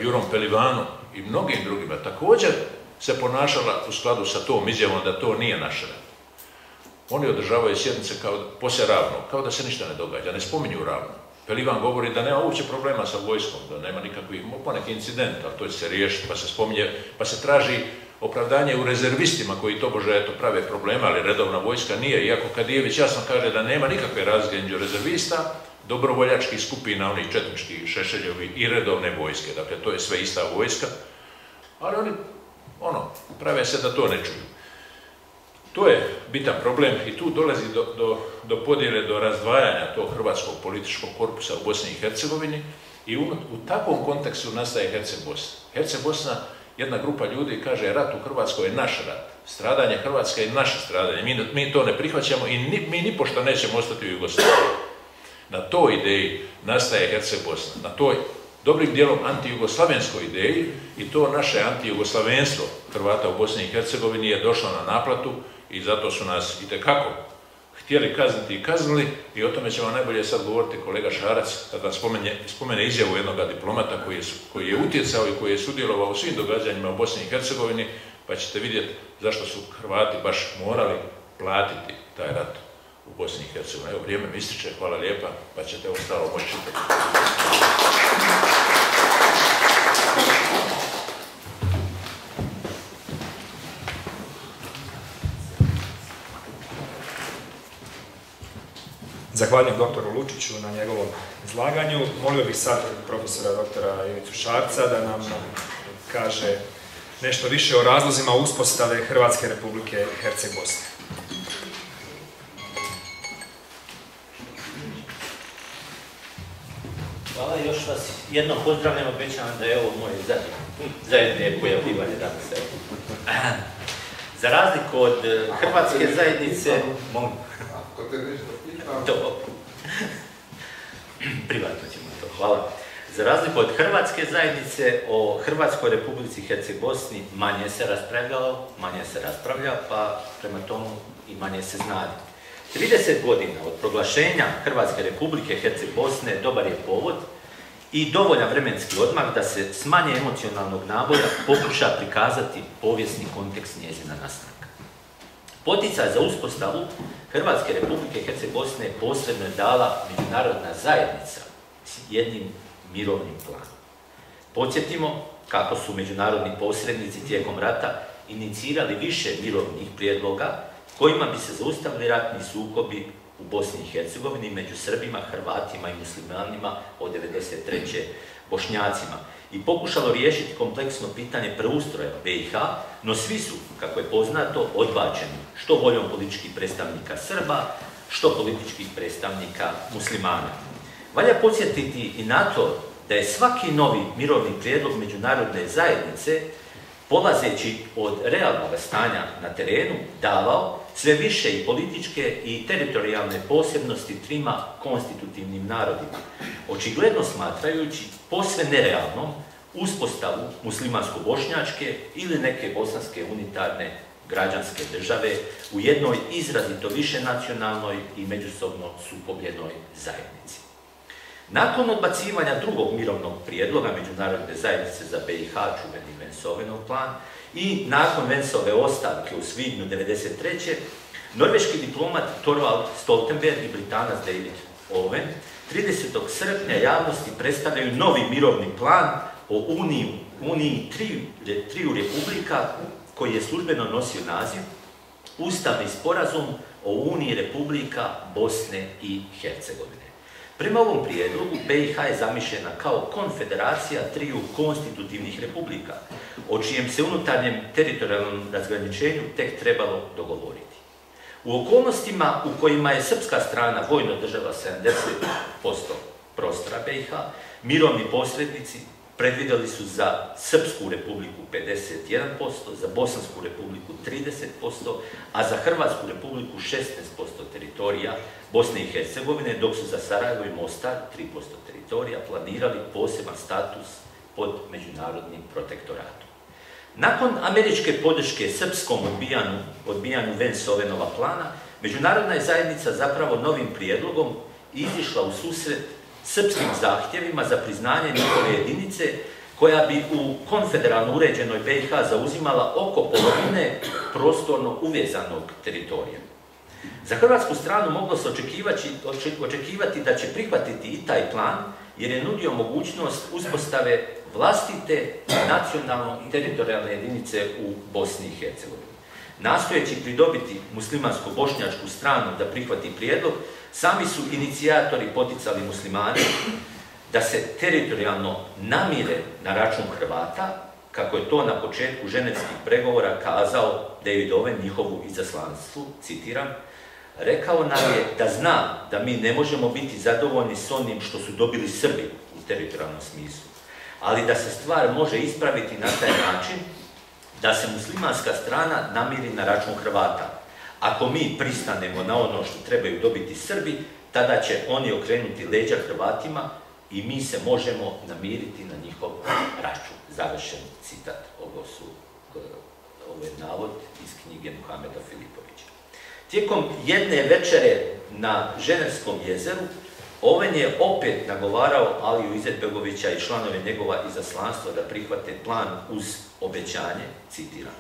Jurom Pelivanom i mnogim drugima, također se ponašala u skladu sa tom izjavom da to nije naš rat. Oni održavaju sjednice kao poslije ravno, kao da se ništa ne događa, ne spominju ravno. Pelivan govori da nema uopće problema sa vojskom, da nema nikakvih, poneki incident, ali to će se riješiti, pa se spominje, pa se traži opravdanje u rezervistima koji to bože eto prave problema, ali redovna vojska nije, iako Kadijević jasno kaže da nema nikakve razlike između rezervista, dobrovoljačkih skupina, onih četnički šešeljovi i redovne vojske, dakle to je sve ista vojska, ali oni, ono, prave se da to ne čuju. To je bitan problem i tu dolazi do, do, do podjele, do razdvajanja tog hrvatskog političkog korpusa u Bosni i Hercegovini i u, takvom kontekstu nastaje Herceg Bosna. Herceg Bosna, jedna grupa ljudi kaže rat u Hrvatskoj je naš rat. Stradanje Hrvatske je naše stradanje. Mi, mi to ne prihvaćamo i ni, mi ni pošto nećemo ostati u Jugoslaviji. Na toj ideji nastaje Herceg Bosna. Na toj dobrim dijelom antijugoslavenskoj ideji i to naše antijugoslavenstvo Hrvata u Bosni i Hercegovini je došlo na naplatu i zato su nas i tekako htjeli kazniti i kaznili i o tome će vam najbolje sad govoriti kolega Šarac kad vam spomene, izjavu jednog diplomata koji je, utjecao i koji je sudjelovao u svim događanjima u Bosni i Hercegovini pa ćete vidjeti zašto su Hrvati baš morali platiti taj rat u Bosni i Hercegovini. Evo vrijeme mi ističe, hvala lijepa, pa ćete ostalo moći. Zahvaljujem doktoru Lučiću na njegovom izlaganju. Molio bih sad profesora doktora Ivicu Šarca da nam kaže nešto više o razlozima uspostave Hrvatske republike Herceg Bosne. Hvala, još vas jedno pozdravljam, obećavam da je ovo moje zadnje, zajedne pojavljivanje danas. Za razliku od e, Hrvatske zajednice, molim. To. Privatno ćemo to, hvala. Za razliku od Hrvatske zajednice, o Hrvatskoj republici Herceg Bosni manje se raspravljalo, manje se raspravlja, pa prema tomu i manje se znade. 30 godina od proglašenja Hrvatske republike Herceg Bosne dobar je povod i dovoljan vremenski odmah da se s manje emocionalnog naboja pokuša prikazati povijesni kontekst njezina nastanka. Poticaj za uspostavu Hrvatske republike Herceg Bosne posebno je dala međunarodna zajednica s jednim mirovnim planom. Podsjetimo kako su međunarodni posrednici tijekom rata inicirali više mirovnih prijedloga kojima bi se zaustavili ratni sukobi u Bosni i Hercegovini među Srbima, Hrvatima i muslimanima od 93. Bošnjacima i pokušalo riješiti kompleksno pitanje preustroja BiH, no svi su, kako je poznato, odbačeni što voljom političkih predstavnika Srba, što političkih predstavnika muslimana. Valja podsjetiti i na to da je svaki novi mirovni prijedlog međunarodne zajednice polazeći od realnog stanja na terenu, davao sve više i političke i teritorijalne posebnosti trima konstitutivnim narodima, očigledno smatrajući posve nerealnom uspostavu muslimansko-bošnjačke ili neke bosanske unitarne građanske države u jednoj izrazito više nacionalnoj i međusobno sukobljenoj zajednici. Nakon odbacivanja drugog mirovnog prijedloga Međunarodne zajednice za BiH, čuveni Vensovenov plan, i nakon Vensove ostavke u svibnju 1993. norveški diplomat Torvald Stoltenberg i Britanac David Owen 30. srpnja javnosti predstavljaju novi mirovni plan o uniji, uniji triju, triju republika koji je službeno nosio naziv Ustavni sporazum o Uniji Republika Bosne i Hercegovine. Prema ovom prijedlogu BiH je zamišljena kao konfederacija triju konstitutivnih republika, o čijem se unutarnjem teritorijalnom razgraničenju tek trebalo dogovoriti. U okolnostima u kojima je srpska strana vojno država 70% prostora BiH, mirovni posrednici predvidjeli su za Srpsku republiku 51%, za Bosansku republiku 30%, a za Hrvatsku republiku 16% teritorija Bosne i Hercegovine, dok su za Sarajevo i Mostar 3% teritorija planirali poseban status pod međunarodnim protektoratom. Nakon američke podrške srpskom odbijanju, odbijanju Vensovenova plana, međunarodna je zajednica zapravo novim prijedlogom izišla u susret srpskim zahtjevima za priznanje njihove jedinice koja bi u konfederalno uređenoj BiH zauzimala oko polovine prostorno uvezanog teritorija. Za hrvatsku stranu moglo se očekivati, očekivati da će prihvatiti i taj plan, jer je nudio mogućnost uspostave vlastite nacionalno teritorijalne jedinice u Bosni i Hercegovini. Nastojeći pridobiti muslimansko-bošnjačku stranu da prihvati prijedlog, sami su inicijatori poticali muslimane da se teritorijalno namire na račun Hrvata, kako je to na početku ženevskih pregovora kazao David Owen njihovu izaslanstvu, citiram, rekao nam je da zna da mi ne možemo biti zadovoljni s onim što su dobili Srbi u teritorijalnom smislu, ali da se stvar može ispraviti na taj način da se muslimanska strana namiri na račun Hrvata. Ako mi pristanemo na ono što trebaju dobiti Srbi, tada će oni okrenuti leđa Hrvatima i mi se možemo namiriti na njihov račun. Završen citat. Ovo su ovo je navod iz knjige Muhameda Filipovića. Tijekom jedne večere na Ženevskom jezeru Oven je opet nagovarao Aliju Izetbegovića i članove njegova izaslanstva da prihvate plan uz obećanje, citiram,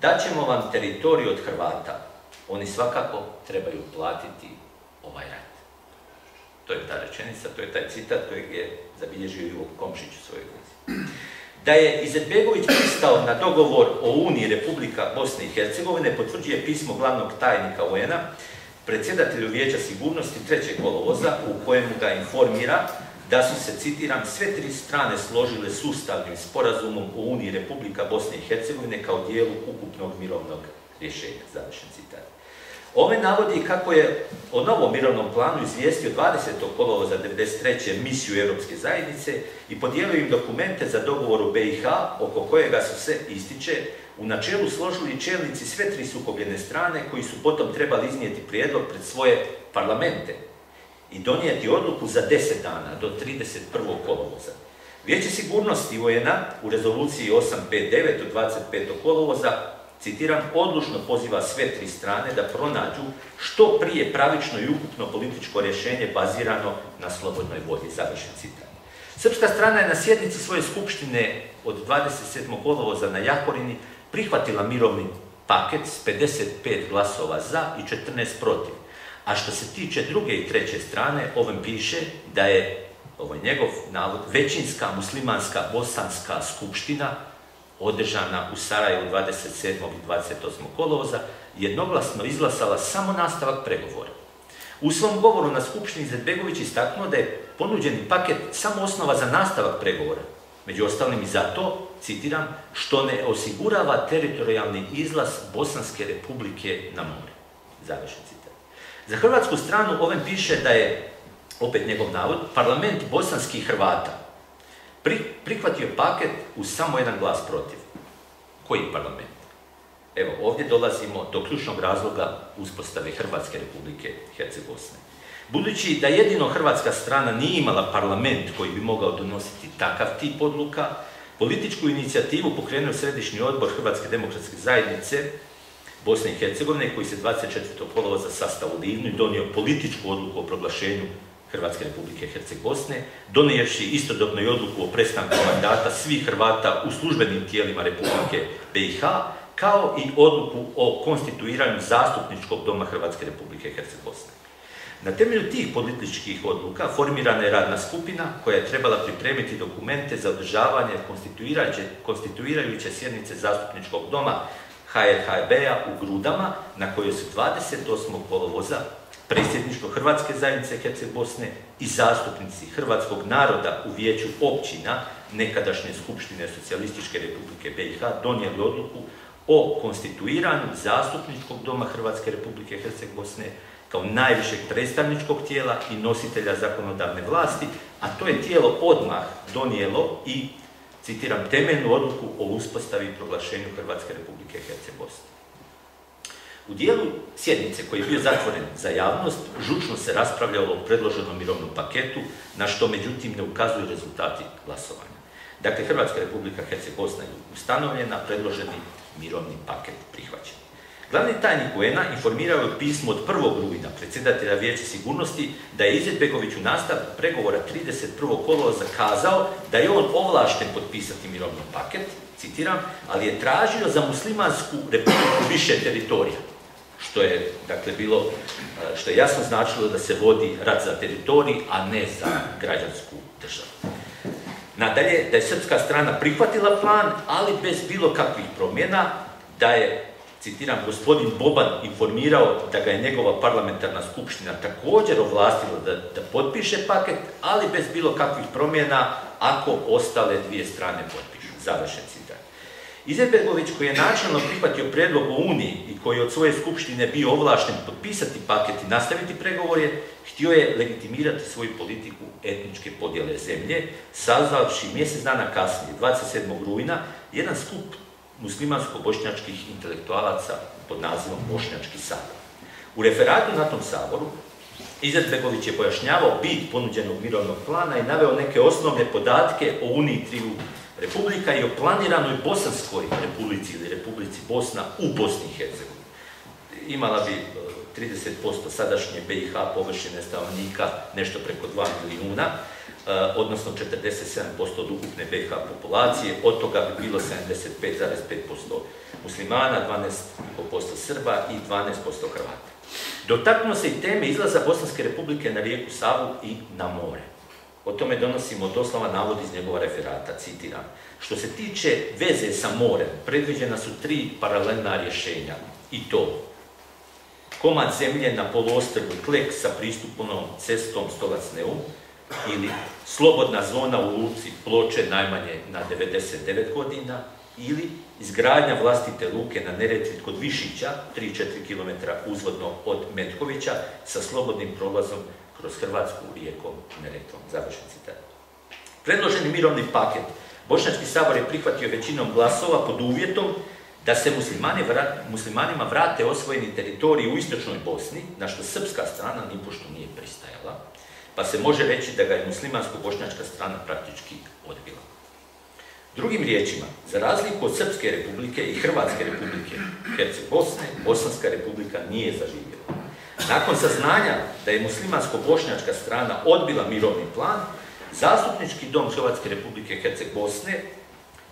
Daćemo vam teritoriju od Hrvata, oni svakako trebaju platiti ovaj rat. To je ta rečenica, to je taj citat kojeg je zabilježio Komšić u svojoj knjizi. Da je Izetbegović pristao na dogovor o Uniji Republika Bosne i Hercegovine potvrđuje pismo glavnog tajnika UN-a predsjedatelju Vijeća sigurnosti trećeg kolovoza u kojemu ga informira da su se, citiram, sve tri strane složile sustavnim sporazumom o Uniji Republika Bosne i Hercegovine kao dijelu ukupnog mirovnog rješenja, završen citat. Ove navodi kako je o novom mirovnom planu izvijestio 20. kolovoza 1993. misiju Europske zajednice i podijelio im dokumente za dogovor u BiH, oko kojega su se, ističe, u načelu složili čelnici sve tri sukobljene strane koji su potom trebali iznijeti prijedlog pred svoje parlamente i donijeti odluku za 10 dana do 31. kolovoza. Vijeće sigurnosti UN-a u rezoluciji 859 od 25. kolovoza citiram, odlučno poziva sve tri strane da pronađu što prije pravično i ukupno političko rješenje bazirano na slobodnoj volji, završen citat. Srpska strana je na sjednici svoje skupštine od 27. kolovoza na Jakorini prihvatila mirovni paket s 55 glasova za i 14 protiv. A što se tiče druge i treće strane, ovim piše da je, ovo je njegov navod, većinska muslimanska bosanska skupština održana u Sarajevu 27. i 28. kolovoza, jednoglasno izglasala samo nastavak pregovora. U svom govoru na Skupštini Zedbegović istaknuo da je ponuđeni paket samo osnova za nastavak pregovora, među ostalim i zato, citiram, što ne osigurava teritorijalni izlaz Bosanske republike na more. Završen citat. Za hrvatsku stranu ovim piše da je, opet njegov navod, parlament bosanskih Hrvata prihvatio paket uz samo jedan glas protiv. Koji parlament? Evo, ovdje dolazimo do ključnog razloga uspostave Hrvatske republike Hercegovine. Budući da jedino hrvatska strana nije imala parlament koji bi mogao donositi takav tip odluka, političku inicijativu pokrenuo Središnji odbor Hrvatske demokratske zajednice Bosne i Hercegovine koji se 24. kolovoza sastao u Livnu i donio političku odluku o proglašenju Hrvatske republike Hercegovine, donijevši istodobno i odluku o prestanku mandata svih Hrvata u službenim tijelima Republike BiH, kao i odluku o konstituiranju zastupničkog doma Hrvatske republike Hercegovine. Na temelju tih političkih odluka formirana je radna skupina koja je trebala pripremiti dokumente za održavanje konstituirajuće sjednice zastupničkog doma HRHB-a u Grudama, na kojoj su 28. kolovoza predsjedništvo Hrvatske zajednice Herceg Bosne i zastupnici Hrvatskog naroda u vijeću općina nekadašnje Skupštine Socijalističke republike BiH donijeli odluku o konstituiranju zastupničkog doma Hrvatske republike Herceg Bosne kao najvišeg predstavničkog tijela i nositelja zakonodavne vlasti, a to je tijelo odmah donijelo i, citiram, temeljnu odluku o uspostavi i proglašenju Hrvatske republike Herceg Bosne. U dijelu sjednice koji je bio zatvoren za javnost, žučno se raspravljalo o predloženom mirovnom paketu, na što međutim ne ukazuju rezultati glasovanja. Dakle, Hrvatska republika Herceg Bosna je ustanovljena, predloženi mirovni paket prihvaćen. Glavni tajnik UN-a informirao je pismo od 1. rujna predsjedatelja Vijeća sigurnosti da je Izetbegović u nastavku pregovora 31. kolova zakazao da je on ovlašten potpisati mirovni paket, citiram, ali je tražio za muslimansku republiku više teritorija što je dakle bilo, e, što je jasno značilo da se vodi rat za teritorij, a ne za građansku državu. Nadalje, da je srpska strana prihvatila plan, ali bez bilo kakvih promjena, da je, citiram, gospodin Boban informirao da ga je njegova parlamentarna skupština također ovlastila da, da potpiše paket, ali bez bilo kakvih promjena ako ostale dvije strane potpišu. Završen Izetbegović koji je načelno prihvatio predlog o Uniji i koji je od svoje skupštine bio ovlašten potpisati paket i nastaviti pregovore, htio je legitimirati svoju politiku etničke podjele zemlje, sazvavši mjesec dana kasnije, 27. rujna, jedan skup muslimansko-bošnjačkih intelektualaca pod nazivom Bošnjački sabor. U referatu na tom saboru Izetbegović je pojašnjavao bit ponuđenog mirovnog plana i naveo neke osnovne podatke o Uniji triju Republika je o planiranoj Bosanskoj republici ili Republici Bosna u Bosni i Hercegovini. Imala bi 30% e, sadašnje BiH površine stanovnika, nešto preko 2 milijuna, e, odnosno 47% od ukupne BiH populacije, od toga bi bilo 75,5% muslimana, 12,5% Srba i 12% Hrvata. Dotaknuo se i teme izlaza Bosanske republike na rijeku Savu i na more. O tome donosimo doslova navod iz njegova referata, citiram. Što se tiče veze sa morem, predviđena su tri paralelna rješenja. I to, komad zemlje na poluostrvu Klek sa pristupnom cestom Stolac Neu, ili slobodna zona u luci Ploče najmanje na 99 godina ili izgradnja vlastite luke na Neretvi kod Višića, 3-4 km uzvodno od Metkovića, sa slobodnim prolazom kroz Hrvatsku rijekom Neretvom. Završen citat. Predloženi mirovni paket Bošnjački sabor je prihvatio većinom glasova pod uvjetom da se muslimani muslimanima vrate osvojeni teritoriji u istočnoj Bosni, na što srpska strana nipošto nije pristajala, pa se može reći da ga je muslimansko-bošnjačka strana praktički odbila. Drugim riječima, za razliku od Srpske republike i Hrvatske republike Herceg Bosne, Bosanska republika nije zaživjela. Nakon saznanja da je muslimansko-bošnjačka strana odbila mirovni plan, Zastupnički dom Hrvatske republike Herceg Bosne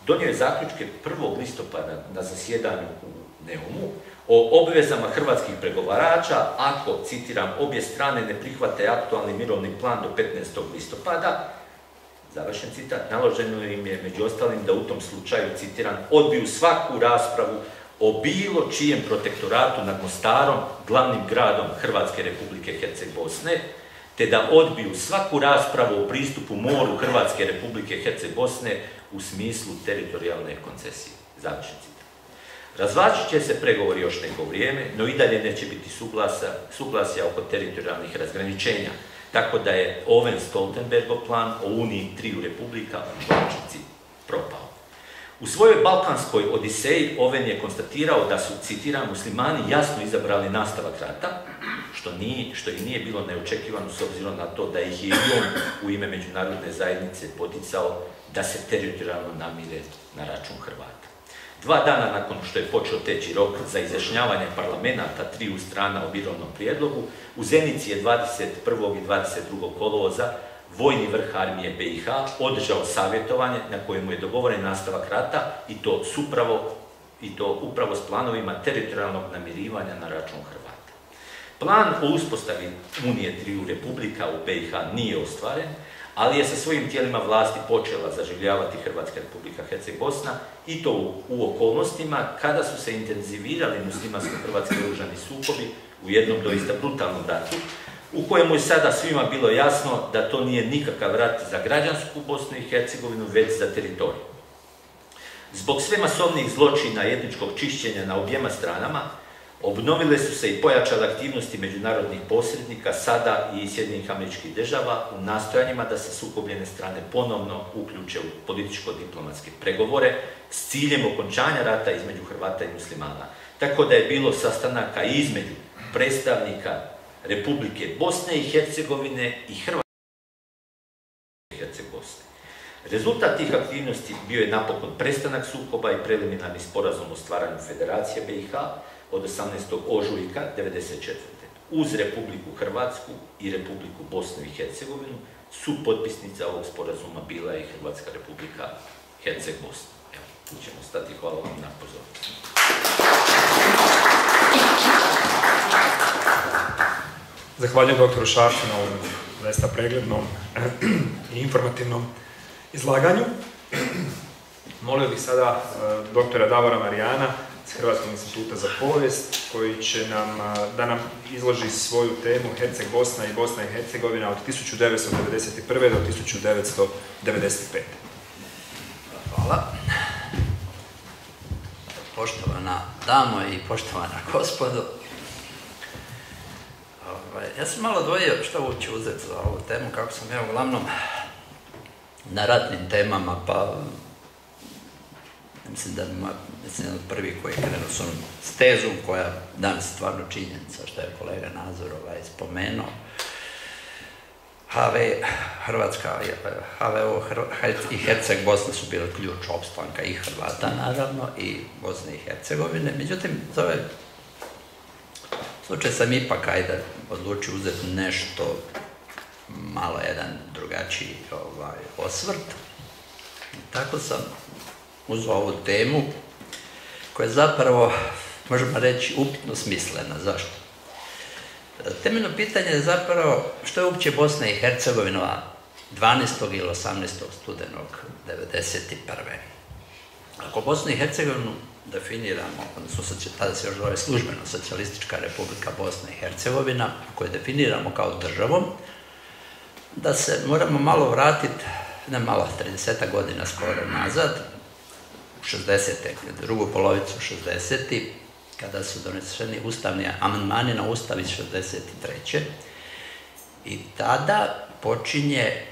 donio je zaključke 1. listopada na zasjedanju u Neumu o obvezama hrvatskih pregovarača ako, citiram, obje strane ne prihvate aktualni mirovni plan do 15. listopada, završen citat, naloženo im je među ostalim da u tom slučaju, citiram, odbiju svaku raspravu o bilo čijem protektoratu nad Mostarom, glavnim gradom Hrvatske republike Herceg Bosne, te da odbiju svaku raspravu o pristupu moru Hrvatske republike Herceg Bosne u smislu teritorijalne koncesije. Završen citat. će se pregovori još neko vrijeme, no i dalje neće biti suglasja oko teritorijalnih razgraničenja, tako da je Oven Stoltenbergov plan o Uniji triju republika u propao. U svojoj balkanskoj odiseji Oven je konstatirao da su, citiram, muslimani jasno izabrali nastavak rata, što, nije, što i nije bilo neočekivano s obzirom na to da ih je i on u ime međunarodne zajednice poticao da se teritorijalno namire na račun Hrvata. Dva dana nakon što je počeo teći rok za izjašnjavanje parlamenta triju strana o mirovnom prijedlogu, u Zenici je 21. i 22. kolovoza vojni vrh armije BiH održao savjetovanje na kojemu je dogovoren nastavak rata i to supravo i to upravo s planovima teritorijalnog namirivanja na račun Hrvata. Plan o uspostavi Unije triju republika u BiH nije ostvaren, ali je sa svojim tijelima vlasti počela zaživljavati Hrvatska republika Herceg Bosna i to u, okolnostima kada su se intenzivirali muslimansko-hrvatski oružani sukobi u jednom doista brutalnom ratu, u kojemu je sada svima bilo jasno da to nije nikakav rat za građansku Bosnu i Hercegovinu, već za teritoriju. Zbog sve masovnih zločina i etničkog čišćenja na objema stranama, Obnovile su se i pojačale aktivnosti međunarodnih posrednika, sada i Sjedinjenih američkih država, u nastojanjima da se sukobljene strane ponovno uključe u političko-diplomatske pregovore s ciljem okončanja rata između Hrvata i muslimana. Tako da je bilo sastanaka između predstavnika Republike Bosne i Hercegovine i Hrvatske i Hercegovine. Rezultat tih aktivnosti bio je napokon prestanak sukoba i preliminarni sporazum o stvaranju Federacije BiH, od 18. ožujka 1994. Uz Republiku Hrvatsku i Republiku Bosnu i Hercegovinu su potpisnica ovog sporazuma bila i Hrvatska Republika Herceg Bosna. Evo, tu ćemo stati. Hvala vam na pozornosti. Zahvaljujem doktoru Šarcu na ovom zaista preglednom i informativnom izlaganju. Molio bih sada eh, doktora Davora Marijana Hrvatskog instituta za povijest koji će nam, da nam izloži svoju temu Herceg Bosna i Bosna i Hercegovina od 1991. do 1995. Hvala. Poštovana damo i poštovana gospodo, ovaj, ja sam malo dvojio što uopće uzeti za ovu temu, kako sam ja uglavnom na ratnim temama, pa mislim da mislim od prvi koji je krenuo s onom stezom koja danas stvarno činjenica što je kolega Nazor ovaj spomenuo. HV, Hrvatska, HVO i Herceg Bosna su bili ključ opstanka i Hrvata naravno i Bosne i Hercegovine. Međutim, za ovaj slučaj sam ipak ajde odlučio uzeti nešto malo jedan drugačiji ovaj, osvrt. tako sam uz ovu temu koja je zapravo, možemo reći, upitno smislena. Zašto? Temeljno pitanje je zapravo što je uopće Bosna i Hercegovina 12. ili 18. studenog 1991. Ako Bosnu i Hercegovinu definiramo, odnosno tada se još zove službeno Socijalistička republika Bosna i Hercegovina, ako je definiramo kao državom, da se moramo malo vratiti, ne malo, 30 godina skoro nazad, 60. drugu polovicu 60. kada su doneseni ustavni amandmani na ustav iz 63. I tada počinje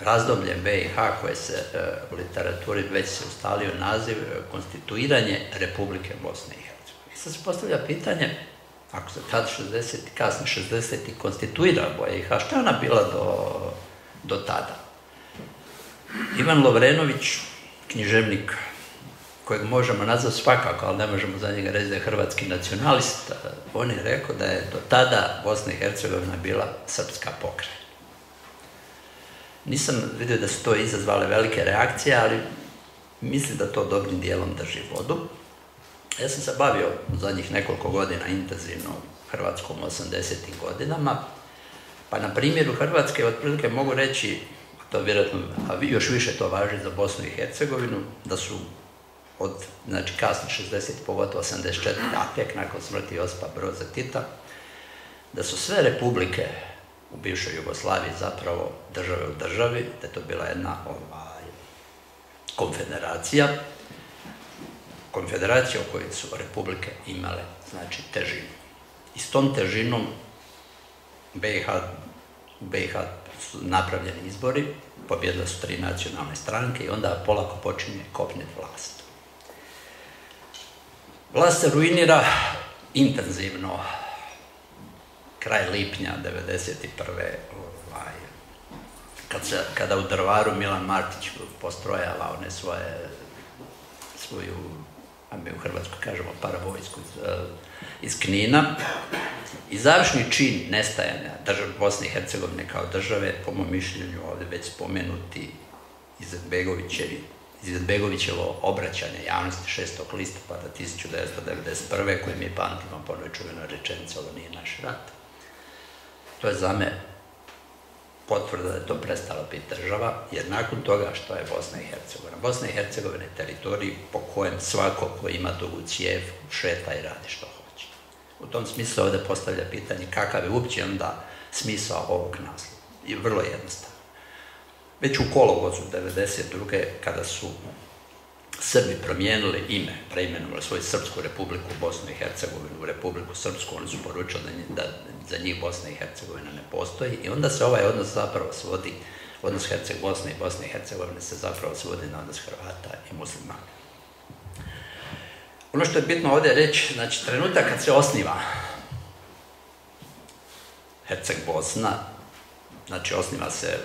e, razdoblje BiH koje se e, u literaturi već se ustalio naziv e, konstituiranje Republike Bosne i Hercegovine. I sad se postavlja pitanje, ako se tad 60. kasni 60. konstituira BiH, šta je ona bila do, do tada? Ivan Lovrenović, književnik kojeg možemo nazvati svakako, ali ne možemo za njega reći da je hrvatski nacionalist, on je rekao da je do tada Bosna i Hercegovina bila srpska pokrajina. Nisam vidio da su to izazvale velike reakcije, ali mislim da to dobrim dijelom drži vodu. Ja sam se bavio u zadnjih nekoliko godina intenzivno Hrvatskom 80. godinama, pa na primjeru Hrvatske otprilike mogu reći, to vjerojatno, a još više to važi za Bosnu i Hercegovinu, da su od, znači kasno 60, pogotovo 84, a tek nakon smrti Josipa Broza Tita, da su sve republike u bivšoj Jugoslaviji zapravo države u državi, da je to bila jedna ovaj, konfederacija, konfederacija u kojoj su republike imale znači težinu. I s tom težinom BiH, BiH su napravljeni izbori, pobjedile su tri nacionalne stranke i onda polako počinje kopniti vlast. Vlast se ruinira intenzivno kraj lipnja 1991. Ovaj, kad kada u Drvaru Milan Martić postrojava one svoje, svoju, a mi u Hrvatskoj kažemo paravojsku iz, iz Knina, i završni čin nestajanja države Bosne i Hercegovine kao države, po mom mišljenju ovdje već spomenuti Izetbegovićevo obraćanje javnosti 6. listopada 1991. kojim je pamtimo po onoj čuvenoj rečenici ovo nije naš rat. To je za me potvrda da je to prestala biti država, jer nakon toga što je Bosna i Hercegovina. Bosna i Hercegovina je teritorij po kojem svako ko ima dugu cijev šeta i radi što hoće. U tom smislu ovdje postavlja pitanje kakav je uopće onda smisao ovog naslova. I vrlo jednostavno. Već u kolovozu 1992. kada su Srbi promijenili ime, preimenovali svoju Srpsku republiku Bosnu i Hercegovinu u Republiku Srpsku, oni su poručili da, da za njih Bosna i Hercegovina ne postoji i onda se ovaj odnos zapravo svodi, odnos Herceg Bosne i Bosne i Hercegovine se zapravo svodi na odnos Hrvata i muslimana. Ono što je bitno ovdje reći, znači trenutak kad se osniva Herceg Bosna, znači osniva se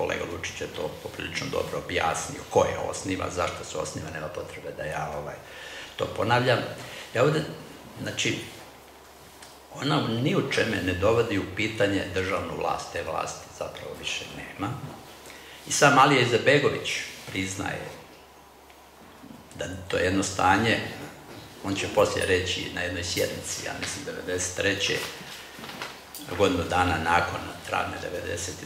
kolega Lučić je to poprilično dobro objasnio, ko je osniva, zašto se osniva, nema potrebe da ja ovaj, to ponavljam. Ja ovdje, znači, ona ni u čeme ne dovodi u pitanje državnu vlast, te vlasti zapravo više nema. I sam Alija Izebegović priznaje da to je jedno stanje, on će poslije reći na jednoj sjednici, ja mislim 93 godinu dana nakon travnja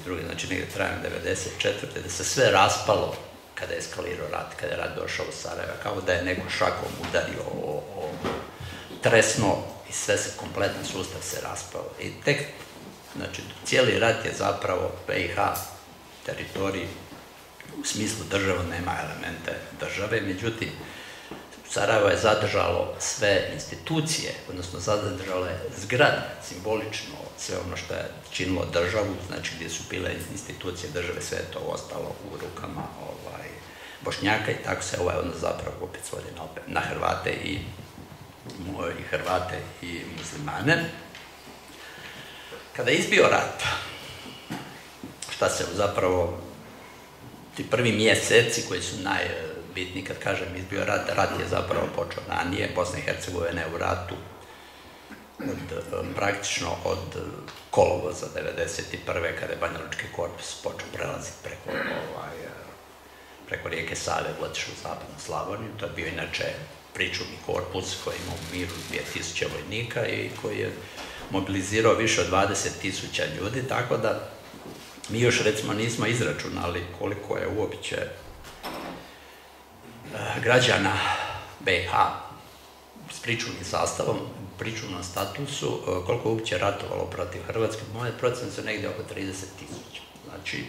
92. znači negdje travnja 94. da se sve raspalo kada je eskalirao rat, kada je rat došao u Sarajeva, kao da je neko šakom udario o, o tresno i sve se, kompletan sustav se raspao. I tek, znači, cijeli rat je zapravo BiH teritorij u smislu država nema elemente države, međutim, Sarajevo je zadržalo sve institucije, odnosno zadržalo je zgrade, simbolično, sve ono što je činilo državu, znači gdje su bile institucije države, sve to ostalo u rukama ovaj, Bošnjaka i tako se ovaj odnos zapravo opet svodi na Hrvate i, i Hrvate i muslimane. Kada je izbio rat, šta se zapravo ti prvi mjeseci koji su naj bitni kad kažem izbio rat, rat je zapravo počeo ranije, Bosna i Hercegovina u ratu od, praktično od kolovoza 1991. kada je Banja Lučki korpus počeo prelaziti preko, ovaj, preko rijeke Save u u zapadnu Slavoniju. To je bio inače pričuvni korpus koji ima u miru 2000 vojnika i koji je mobilizirao više od 20.000 ljudi, tako da mi još recimo nismo izračunali koliko je uopće građana BiH s pričuvnim sastavom, pričuvnom statusu, koliko je uopće ratovalo protiv Hrvatske, moje procent su negdje oko 30 tisuća. znači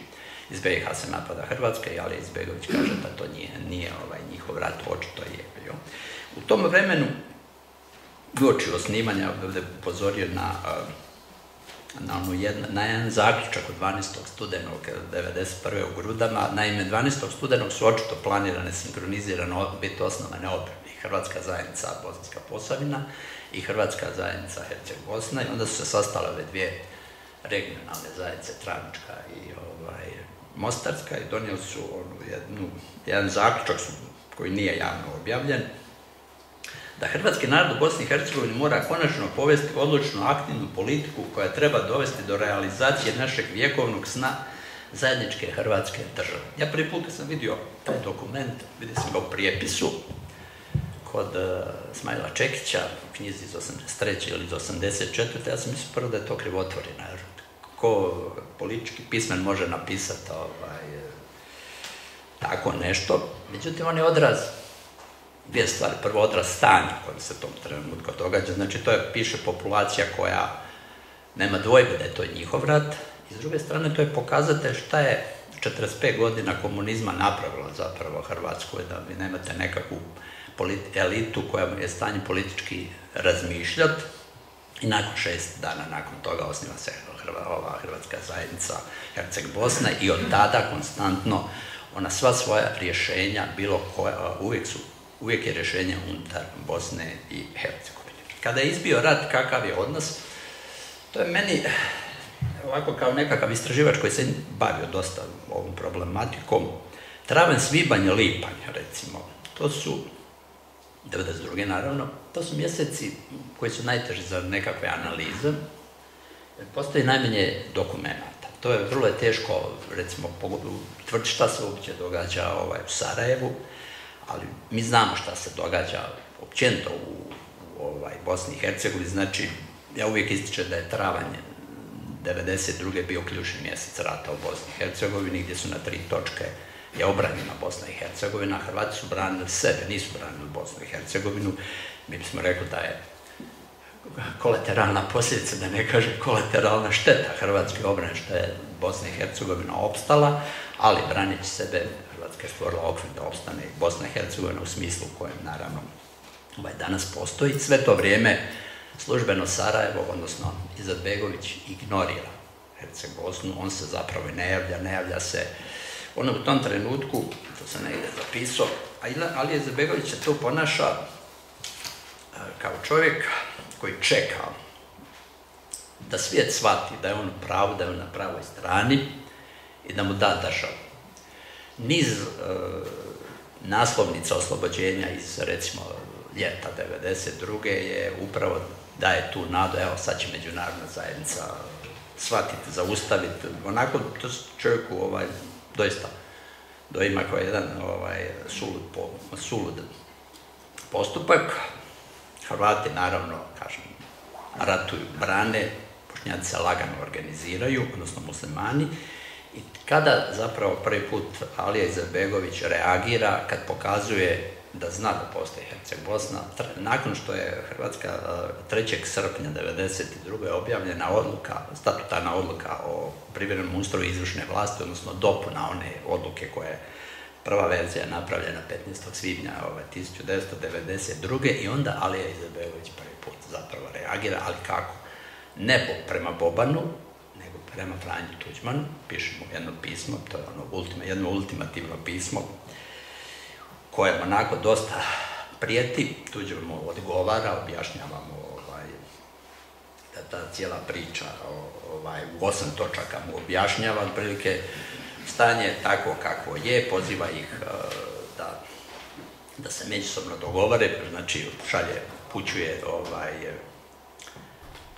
iz BiH se napada Hrvatska i Ali Izbegović kaže da to nije, nije ovaj, njihov rat, očito je. Jo. U tom vremenu uoči osnimanja ovdje upozorio na, na, jedna, na jedan zaključak od 12. studenog 1991. u Grudama. Naime, 12. studenog su očito planirane sinkronizirano biti osnovane obrane. Hrvatska zajednica Bosanska Posavina i Hrvatska zajednica Herceg Bosna i onda su se sastale ove dvije regionalne zajednice, Tranička i ovaj, Mostarska i donijeli su onu jednu, jedan zaključak koji nije javno objavljen, da hrvatski narod u Bosni i Hercegovini mora konačno povesti odlučnu aktivnu politiku koja treba dovesti do realizacije našeg vjekovnog sna zajedničke hrvatske države. Ja prvi put sam vidio taj dokument, vidio sam ga u prijepisu kod uh, Smajla Čekića u knjizi iz 83. ili iz 84. Ja sam mislio prvo da je to krivotvorina. Ko politički pismen može napisati ovaj, tako nešto. Međutim, on je odraz dvije stvari. Prvo odraz stanja koji se tom trenutku događa. Znači, to je, piše populacija koja nema dvojbe da je to njihov rat. I s druge strane, to je pokazatelj šta je 45 godina komunizma napravila zapravo Hrvatskoj, da vi nemate nekakvu elitu koja je stanje politički razmišljati. I nakon šest dana nakon toga osniva se ova Hrvatska zajednica Herceg Bosna i od tada konstantno ona sva svoja rješenja bilo koja, uvijek su uvijek je rješenje unutar Bosne i Hercegovine. Kada je izbio rat, kakav je odnos, to je meni ovako kao nekakav istraživač koji se bavio dosta ovom problematikom. Traven, svibanj, lipanj, recimo, to su, 92. naravno, to su mjeseci koji su najteži za nekakve analize. Postoji najmanje dokumenta. To je vrlo teško, recimo, tvrditi šta se uopće događa ovaj, u Sarajevu, ali mi znamo šta se događa općenito u, ovaj, Bosni i Hercegovini, znači ja uvijek ističem da je travanj 92. bio ključni mjesec rata u Bosni i Hercegovini, gdje su na tri točke je obranjena Bosna i Hercegovina, Hrvati su branili sebe, nisu branili Bosnu i Hercegovinu. Mi bismo rekli da je kolateralna posljedica, da ne kažem kolateralna šteta Hrvatske obrane što je Bosna i Hercegovina opstala, ali braneći sebe Hrvatska je stvorila okvir da opstane Bosna i Hercegovina u smislu kojem naravno ovaj, danas postoji. Sve to vrijeme službeno Sarajevo, odnosno Izetbegović, ignorira Herceg Bosnu, on se zapravo i ne javlja, ne javlja se. Ono u tom trenutku, to sam negdje zapisao, ali Izetbegović se tu ponaša e, kao čovjek koji čeka da svijet shvati da je on u pravu, da je on na pravoj strani i da mu da državu niz e, naslovnica oslobođenja iz recimo ljeta 92. je upravo daje tu nadu, evo sad će međunarodna zajednica shvatiti, zaustaviti, onako to čovjeku ovaj, doista doima kao jedan ovaj, sulud, po, sulud postupak. Hrvati naravno, kažem, ratuju, brane, bošnjaci se lagano organiziraju, odnosno muslimani, i kada zapravo prvi put Alija Izetbegović reagira, kad pokazuje da zna da postoji Herceg Bosna, nakon što je Hrvatska 3. srpnja 1992. objavljena odluka, statutarna odluka o privremenom ustroju izvršne vlasti, odnosno dopuna one odluke koje je prva verzija napravljena 15. svibnja 1992. Ovaj, i onda Alija Izetbegović prvi put zapravo reagira, ali kako? Ne prema Bobanu, prema Franju Tuđmanu, pišemo jedno pismo, to je ono ultima, jedno ultimativno pismo, koje onako dosta prijeti, Tuđman mu odgovara, objašnjavamo ovaj, da ta cijela priča ovaj, u osam točaka mu objašnjava, otprilike stanje je tako kako je, poziva ih eh, da, da se međusobno dogovore, znači šalje, pućuje ovaj,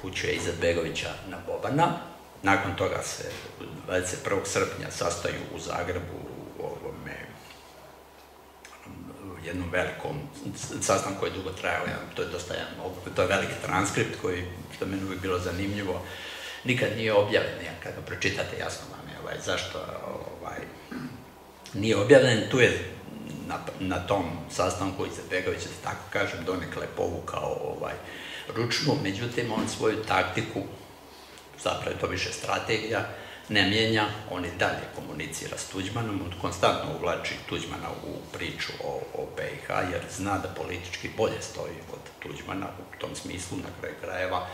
pućuje Izetbegovića na Bobana, nakon toga se 21. srpnja sastaju u Zagrebu u ovome jednom velikom sastanku koji je dugo trajao, to je dosta jedan, to je veliki transkript koji, što meni uvijek bilo zanimljivo, nikad nije objavljen, kad ga pročitate jasno vam je ovaj, zašto ovaj, nije objavljen, tu je na, na tom sastanku Izetbegović, da tako kažem, donekle povukao ovaj, ručnu, međutim on svoju taktiku zapravo je to više strategija, ne mijenja, on i dalje komunicira s Tuđmanom, on konstantno uvlači Tuđmana u priču o, o BiH, jer zna da politički bolje stoji od Tuđmana u tom smislu, na kraju krajeva,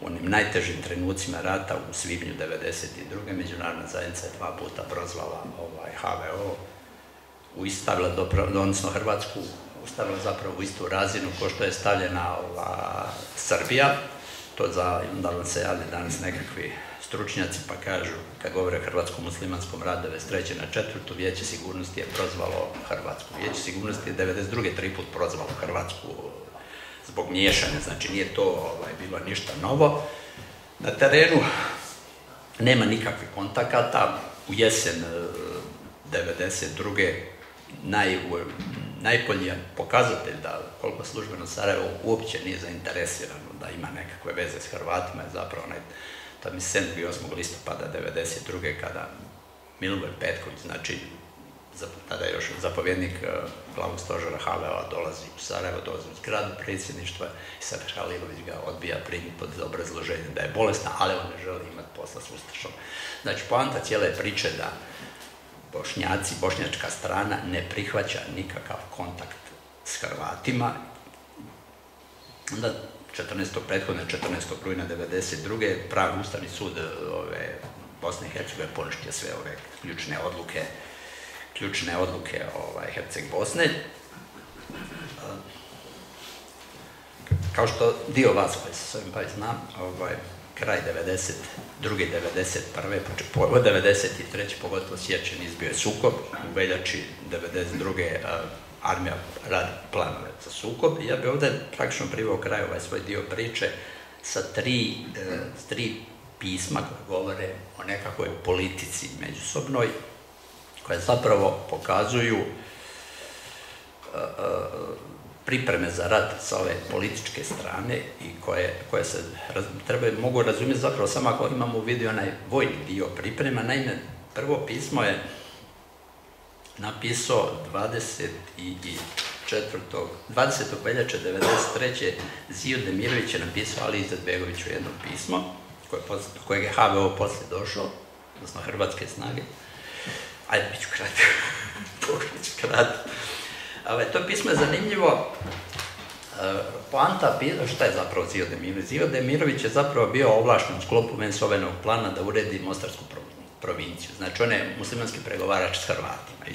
u onim najtežim trenucima rata u svibnju 1992. međunarodna zajednica je dva puta prozvala ovaj, HVO, ustavila, odnosno Hrvatsku, ustavila zapravo u istu razinu ko što je stavljena ova, Srbija, to za, onda vam se danas nekakvi stručnjaci pa kažu, kad govore o Hrvatskom muslimanskom radu 93. na četvrtu, Vijeće sigurnosti je prozvalo Hrvatsku. Vijeće sigurnosti je 92. tri put prozvalo Hrvatsku zbog miješanja, znači nije to ovaj, bilo ništa novo. Na terenu nema nikakvih kontakata, u jesen 92. Eh, naj, najbolji pokazatelj da koliko službeno Sarajevo uopće nije zainteresirano da ima nekakve veze s Hrvatima je zapravo onaj to mi 7. 8. listopada 1992. kada Milivoj Petković, znači tada je još zapovjednik e, glavnog stožera HVO dolazi u Sarajevo, dolazi u zgradu predsjedništva i sad Halilović ga odbija primiti pod obrazloženje da je bolesna, ali on ne želi imati posla s Ustašom. Znači, poanta cijele priče da Bošnjaci, bošnjačka strana ne prihvaća nikakav kontakt s Hrvatima. Onda 14. prethodne 14. rujna 92. pravi Ustavni sud e, ove, Bosne i Hercegovine poništio sve ove ključne odluke ključne odluke ovaj, Herceg Bosne. E, kao što dio vas koji se s ovim bavi zna, ovaj, kraj 92. 91. od 93. pogotovo sjećan izbio je sukob, u veljači 92 armija radi planove za sukob. Ja bi ovdje praktično privao kraj ovaj svoj dio priče sa tri, e, tri pisma koje govore o nekakvoj politici međusobnoj, koje zapravo pokazuju pripreme za rat sa ove političke strane i koje, se mogu razumjeti zapravo samo ako imamo u vidu onaj vojni dio priprema. Naime, prvo pismo je napisao 24. 20. veljače 1993. Zio Demirović je napisao Ali Izetbegoviću jedno pismo, koje, kojeg je HVO poslije došao, odnosno Hrvatske snage. Ajde, bit ću kratak. bit ću kratak. To pismo je zanimljivo. E, poanta, šta je zapravo Zio Demirović? Zio Demirović je zapravo bio ovlašten u sklopu Vensovenog plana da uredi Mostarsku provinciju. Znači, on je muslimanski pregovarač s Hrvatima. I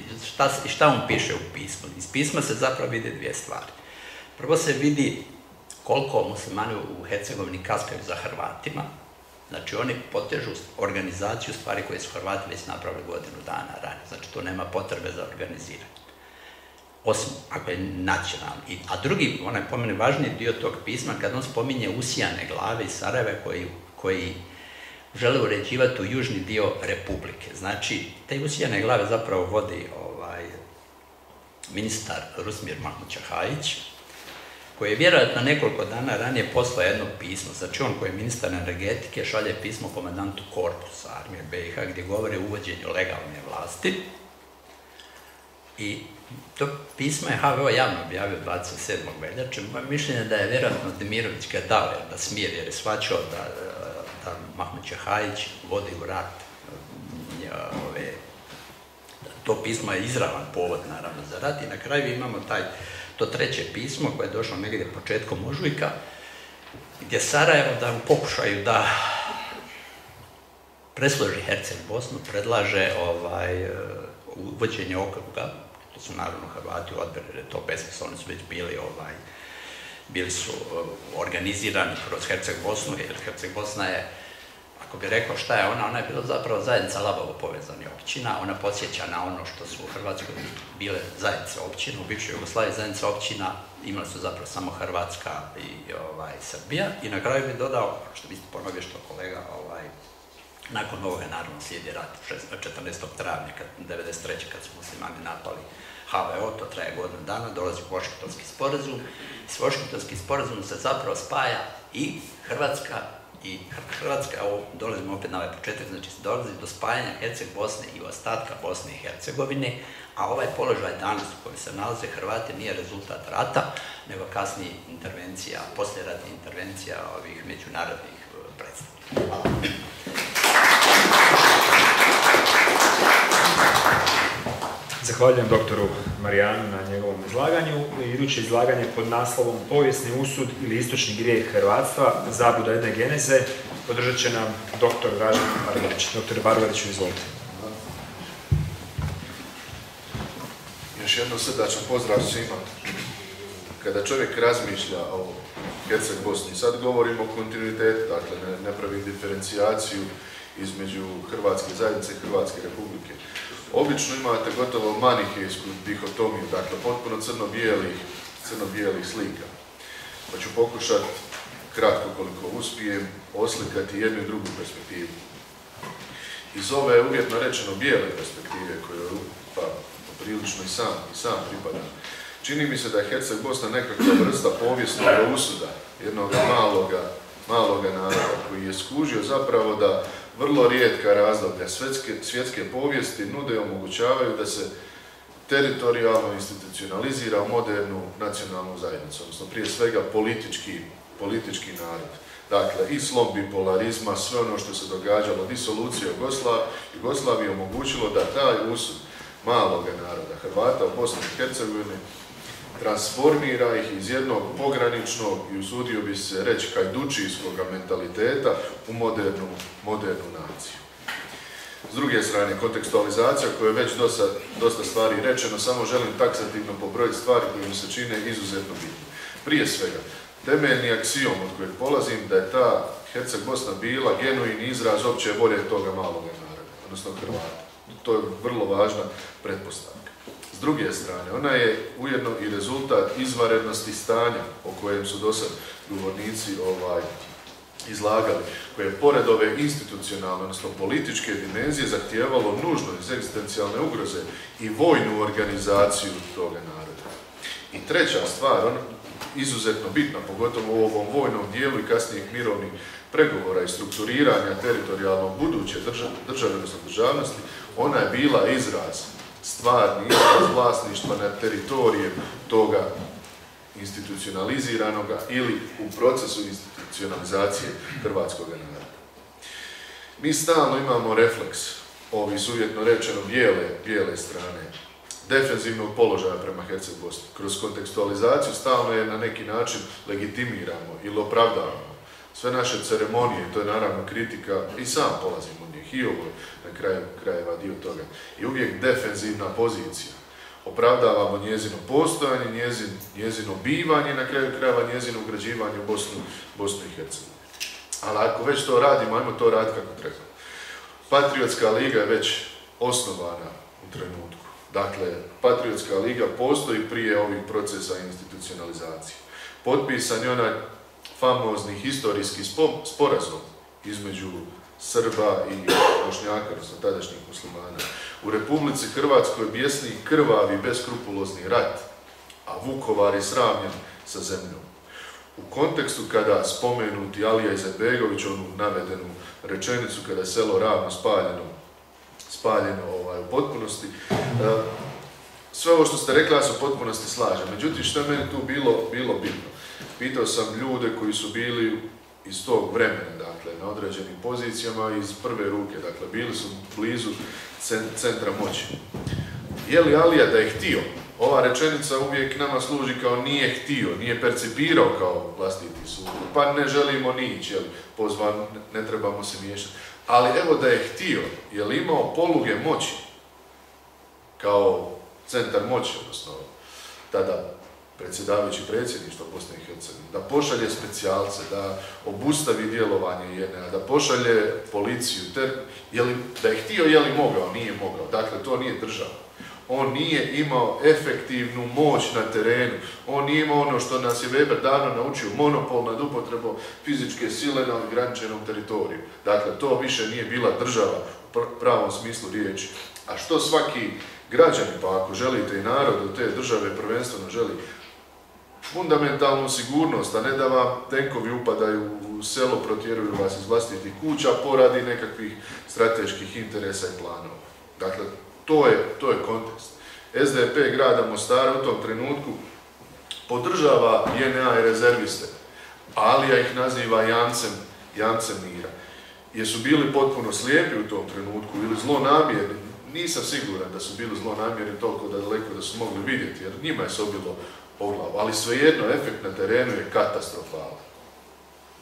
šta, on piše u pismu? Iz pisma se zapravo vide dvije stvari. Prvo se vidi koliko muslimani u Hercegovini kaskaju za Hrvatima. Znači, oni potežu organizaciju stvari koje su Hrvati već napravili godinu dana ranije. Znači, to nema potrebe za organiziranje. Osim, ako je nacionalni. A drugi, onaj po mene važniji dio tog pisma, kad on spominje usijane glave iz Sarajeve koji, koji žele uređivati u južni dio Republike. Znači, te usijane glave zapravo vodi ovaj, ministar Rusmir Mahmućahajić, koji je vjerojatno nekoliko dana ranije poslao jedno pismo, znači on koji je ministar energetike šalje pismo komandantu korpusa armije BiH gdje govori o uvođenju legalne vlasti. I to pismo je HVO javno objavio 27. veljače. Moje mišljenje da je vjerojatno Demirović ga dao da smije jer je svačao da Mahmud Čehajić vodi u rat ove, to pismo je izravan povod naravno za rat i na kraju imamo taj, to treće pismo koje je došlo negdje početkom ožujka gdje Sarajevo da u pokušaju da presloži Herceg Bosnu predlaže ovaj, uvođenje okruga, to su naravno Hrvati odbor, to besmislo, oni su već bili ovaj, bili su organizirani kroz Herceg Bosnu, jer Herceg Bosna je ako bi rekao šta je ona, ona je bila zapravo zajednica labavo povezani općina, ona podsjeća na ono što su u Hrvatskoj bile zajednice općina, u bivšoj Jugoslaviji zajednica općina imali su zapravo samo Hrvatska i ovaj, Srbija i na kraju bi dodao, što biste ponovio što kolega, ovaj, nakon ovoga naravno slijedi rat 14. travnja, 1993. kad su muslimani napali HVO, to traje godinu dana, dolazi Washingtonski sporazum. S Washingtonski sporazum se zapravo spaja i Hrvatska i Hrvatska, ovo dolazimo opet na ovaj početak, znači dolazi do spajanja Herceg Bosne i ostatka Bosne i Hercegovine, a ovaj položaj danas u kojem se nalaze Hrvati nije rezultat rata, nego kasnije intervencija, posljeratnih intervencija ovih međunarodnih predstavnika. Hvala. Zahvaljujem doktoru Marijanu na njegovom izlaganju. Iduće izlaganje pod naslovom Povijesni usud ili istočni grijeh Hrvatstva, zabuda jedne geneze, podržat će nam doktor Ražan Barbarić. Doktor Barbarić, izvolite. Još jednom srdačan pozdrav svima. Kada čovjek razmišlja o Herceg Bosni, sad govorimo o kontinuitetu, dakle ne, ne pravim diferencijaciju između Hrvatske zajednice i Hrvatske republike. Obično imate gotovo manihejsku dihotomiju, dakle potpuno crno-bijelih crno-bijelih slika. Pa ću pokušati kratko koliko uspijem oslikati jednu i drugu perspektivu. Iz ove uvjetno rečeno bijele perspektive koje pa prilično i sam, i sam pripada, čini mi se da je Herceg Bosna nekakva vrsta povijesnog usuda jednog maloga, maloga naroda koji je skužio zapravo da vrlo rijetka razdoblja svjetske, svjetske povijesti nude i omogućavaju da se teritorijalno institucionalizira modernu nacionalnu zajednicu, odnosno prije svega politički, politički narod. Dakle, i slom bipolarizma, sve ono što se događalo, disolucija Jugoslavije omogućilo da taj usud maloga naroda, Hrvata u Bosni i Hercegovini, transformira ih iz jednog pograničnog i usudio bi se reći kajdučijskog mentaliteta u modernu, modernu naciju. S druge strane, kontekstualizacija koja je već dosta, dosta stvari rečeno, samo želim taksativno pobrojiti stvari koje mi se čine izuzetno bitne. Prije svega, temeljni aksijom od kojeg polazim da je ta Herceg Bosna bila genuini izraz opće volje toga maloga naroda, odnosno Hrvata. To je vrlo važna pretpostavka. S druge strane, ona je ujedno i rezultat izvarednosti stanja o kojem su do sad govornici ovaj, izlagali, koje je pored ove institucionalne, odnosno političke dimenzije, zahtijevalo nužno iz egzistencijalne ugroze i vojnu organizaciju toga naroda. I treća stvar, on, izuzetno bitna, pogotovo u ovom vojnom dijelu i kasnijih mirovnih pregovora i strukturiranja teritorijalnog buduće države, odnosno državnosti, ona je bila izraz stvarni izraz vlasništva nad teritorijem toga institucionaliziranoga ili u procesu institucionalizacije hrvatskog naroda. Mi stalno imamo refleks, ovi suvjetno rečeno bijele, bijele strane, defenzivnog položaja prema Herceg Bosni. Kroz kontekstualizaciju stalno je na neki način legitimiramo ili opravdavamo sve naše ceremonije, to je naravno kritika, i sam polazim od njih, i ovo na kraju krajeva dio toga. I uvijek defenzivna pozicija. Opravdavamo njezino postojanje, njezin, njezino bivanje, na kraju krajeva njezino ugrađivanje u Bosnu i Hercegovini. Ali ako već to radimo, ajmo to raditi kako treba. Patriotska liga je već osnovana u trenutku. Dakle, Patriotska liga postoji prije ovih procesa institucionalizacije. Potpisan je onaj famozni historijski sporazum između Srba i Bošnjaka, odnosno tadašnjih muslimana. U Republici Hrvatskoj bjesni krvavi, beskrupulozni rat, a Vukovar je sravnjen sa zemljom. U kontekstu kada spomenuti Alija Izetbegović, onu navedenu rečenicu kada je selo ravno spaljeno, spaljeno ovaj, u potpunosti, e, sve ovo što ste rekli, ja se u potpunosti slažem. Međutim, što je meni tu bilo, bilo bitno? Pitao sam ljude koji su bili iz tog vremena, dakle, na određenim pozicijama iz prve ruke, dakle, bili su blizu centra moći. Je li Alija da je htio? Ova rečenica uvijek nama služi kao nije htio, nije percipirao kao vlastiti sud. Pa ne želimo ni ići, jel, pozvan, ne trebamo se miješati. Ali evo da je htio, je li imao poluge moći kao centar moći, odnosno tada predsjedavajući predsjedništva Bosne i Hercegovine, da pošalje specijalce, da obustavi djelovanje jedne, da pošalje policiju, da je htio, je li mogao, nije mogao. Dakle, to nije država. On nije imao efektivnu moć na terenu. On nije imao ono što nas je Weber davno naučio, monopol nad upotrebom fizičke sile na ograničenom teritoriju. Dakle, to više nije bila država u pravom smislu riječi. A što svaki građani, pa ako želite i narod od te države prvenstveno želi, fundamentalnu sigurnost, a ne da vam tenkovi upadaju u selo, protjeruju vas iz vlastitih kuća, poradi nekakvih strateških interesa i planova. Dakle, to je, to je kontekst. SDP grada Mostara u tom trenutku podržava JNA i rezerviste, ali ja ih naziva jamcem, jamcem mira. Jesu bili potpuno slijepi u tom trenutku ili zlonamjerni, nisam siguran da su bili zlonamjerni toliko da daleko da su mogli vidjeti, jer njima je sobilo po glavu, ali svejedno efekt na terenu je katastrofalan.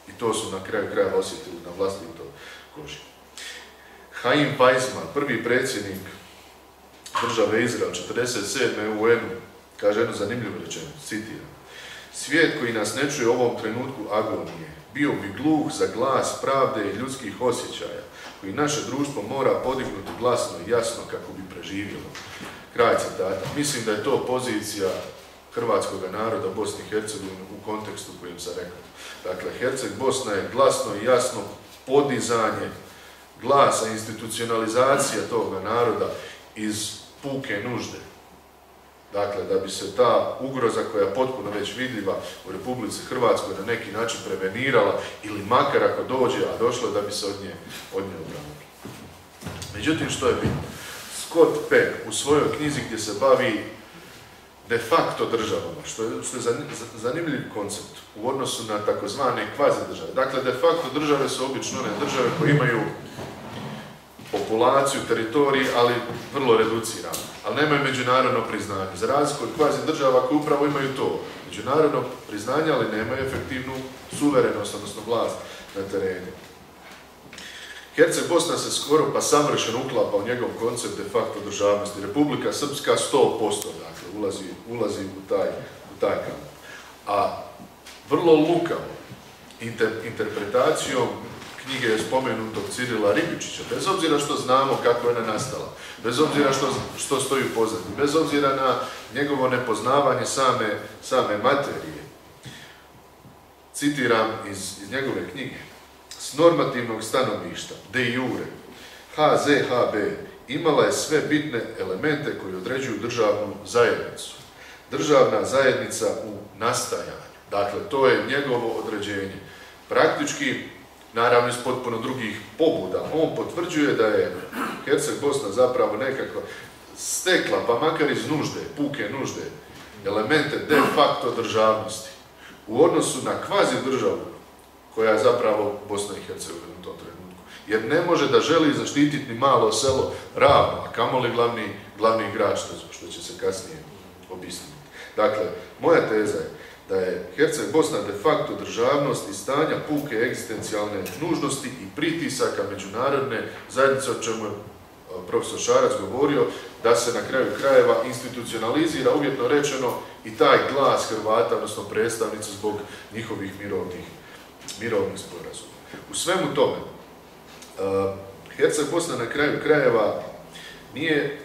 I to su na kraju kraja osjetili na vlastito koži. Haim Weizmann, prvi predsjednik države Izrael, 47. u UN-u, kaže jednu zanimljivu rečenicu, citiram. Svijet koji nas ne čuje u ovom trenutku agonije, bio bi gluh za glas pravde i ljudskih osjećaja, koji naše društvo mora podignuti glasno i jasno kako bi preživjelo. Kraj citata. Mislim da je to pozicija hrvatskog naroda Bosni i Hercegovine u kontekstu kojim sam rekao. Dakle, Herceg Bosna je glasno i jasno podizanje glasa, institucionalizacija toga naroda iz puke nužde. Dakle, da bi se ta ugroza koja je potpuno već vidljiva u Republici Hrvatskoj na neki način prevenirala ili makar ako dođe, a došlo da bi se od nje, od nje. Međutim, što je bitno? Scott Peck u svojoj knjizi gdje se bavi de facto državama, što je, zanimljiv koncept u odnosu na takozvane kvazi države. Dakle, de facto države su obično one države koje imaju populaciju, teritorij, ali vrlo reducirano. Ali nemaju međunarodno priznanje. Za razliku od kvazi država koje upravo imaju to. Međunarodno priznanje, ali nemaju efektivnu suverenost, odnosno vlast na terenu. Herceg Bosna se skoro pa savršeno uklapa u njegov koncept de facto državnosti. Republika Srpska 100%, dakle, ulazi, ulazi u taj, u taj kamp. A vrlo lukavo interpretacijom knjige spomenutog Cirila Ribičića, bez obzira što znamo kako je ona nastala, bez obzira što, što stoji u pozadnji, bez obzira na njegovo nepoznavanje same, same materije. Citiram iz, iz njegove knjige. S normativnog stanovišta, de jure, HZHB imala je sve bitne elemente koji određuju državnu zajednicu. Državna zajednica u nastajanju. Dakle, to je njegovo određenje. Praktički naravno iz potpuno drugih pobuda. On potvrđuje da je Herceg Bosna zapravo nekako stekla, pa makar iz nužde, puke nužde, elemente de facto državnosti u odnosu na kvazi državu koja je zapravo Bosna i Hercegovina u tom trenutku. Jer ne može da želi zaštititi ni malo selo ravno, a kamoli glavni, glavni igrač, što će se kasnije obistiniti. Dakle, moja teza je da je Herceg Bosna de facto državnost i stanja puke egzistencijalne nužnosti i pritisaka međunarodne zajednice, o čemu je profesor Šarac govorio, da se na kraju krajeva institucionalizira, uvjetno rečeno, i taj glas Hrvata, odnosno predstavnici zbog njihovih mirovnih, mirovnih sporazuma. U svemu tome, Herceg Bosna na kraju krajeva nije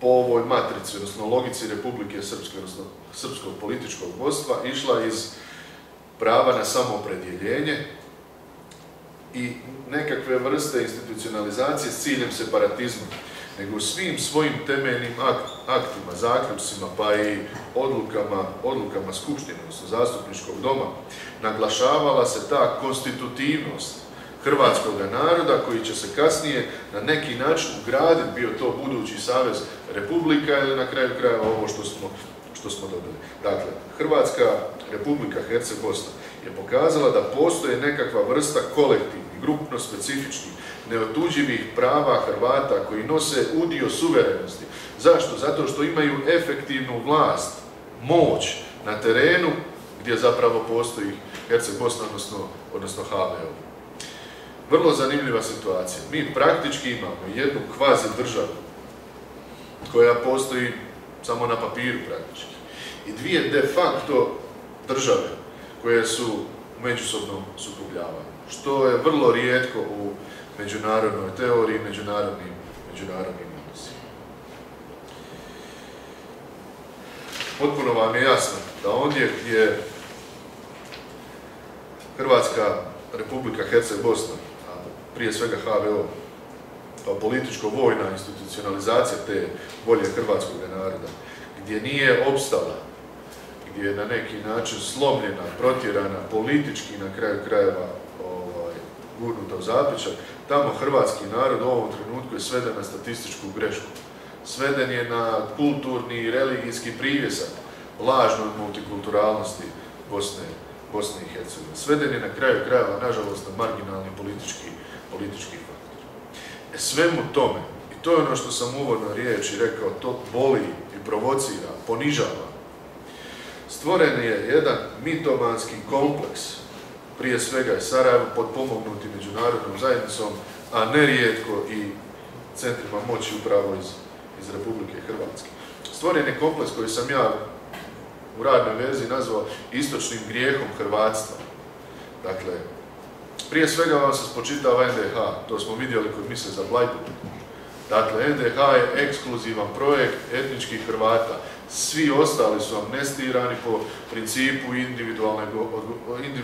po ovoj matrici, odnosno logici Republike Srpske, odnosno srpskog političkog vodstva, išla iz prava na samopredjeljenje i nekakve vrste institucionalizacije s ciljem separatizma, nego svim svojim temeljnim aktima, zaključcima, pa i odlukama, odlukama Skupštine, odnosno zastupničkog doma, naglašavala se ta konstitutivnost hrvatskog naroda koji će se kasnije na neki način ugraditi, bio to budući savez republika ili na kraju kraja ovo što smo, što smo dobili. Dakle, Hrvatska republika Herceg Bosna je pokazala da postoje nekakva vrsta kolektivnih, grupno specifičnih, neotuđivih prava Hrvata koji nose udio suverenosti. Zašto? Zato što imaju efektivnu vlast, moć na terenu gdje zapravo postoji Herceg Bosna, odnosno, odnosno HVO. Vrlo zanimljiva situacija. Mi praktički imamo jednu kvazi državu koja postoji samo na papiru praktički. I dvije de facto države koje su u međusobnom. Što je vrlo rijetko u međunarodnoj teoriji, međunarodnim, međunarodnim odnosima. Potpuno vam je jasno da ondje gdje Hrvatska Republika Herceg Bosna prije svega HVO, pa političko-vojna institucionalizacija te volje hrvatskog naroda, gdje nije opstala, gdje je na neki način slomljena, protjerana, politički na kraju krajeva gurnuta u zapičak, tamo hrvatski narod u ovom trenutku je sveden na statističku grešku. Sveden je na kulturni i religijski privjesak lažnoj multikulturalnosti Bosne, Bosne i Hercegovine. Sveden je na kraju krajeva, nažalost, na marginalni politički politički faktor. E svemu tome, i to je ono što sam uvodno riječi rekao, to boli i provocira, ponižava. Stvoren je jedan mitomanski kompleks, prije svega je Sarajevo potpomognuti međunarodnom zajednicom, a nerijetko i centrima moći upravo iz, iz Republike Hrvatske. Stvoren je kompleks koji sam ja u radnoj verziji nazvao istočnim grijehom Hrvatstva. Dakle, prije svega vam se spočitava NDH, to smo vidjeli kod misle za Blajput. Dakle, NDH je ekskluzivan projekt etničkih Hrvata. Svi ostali su amnestirani po principu individualne,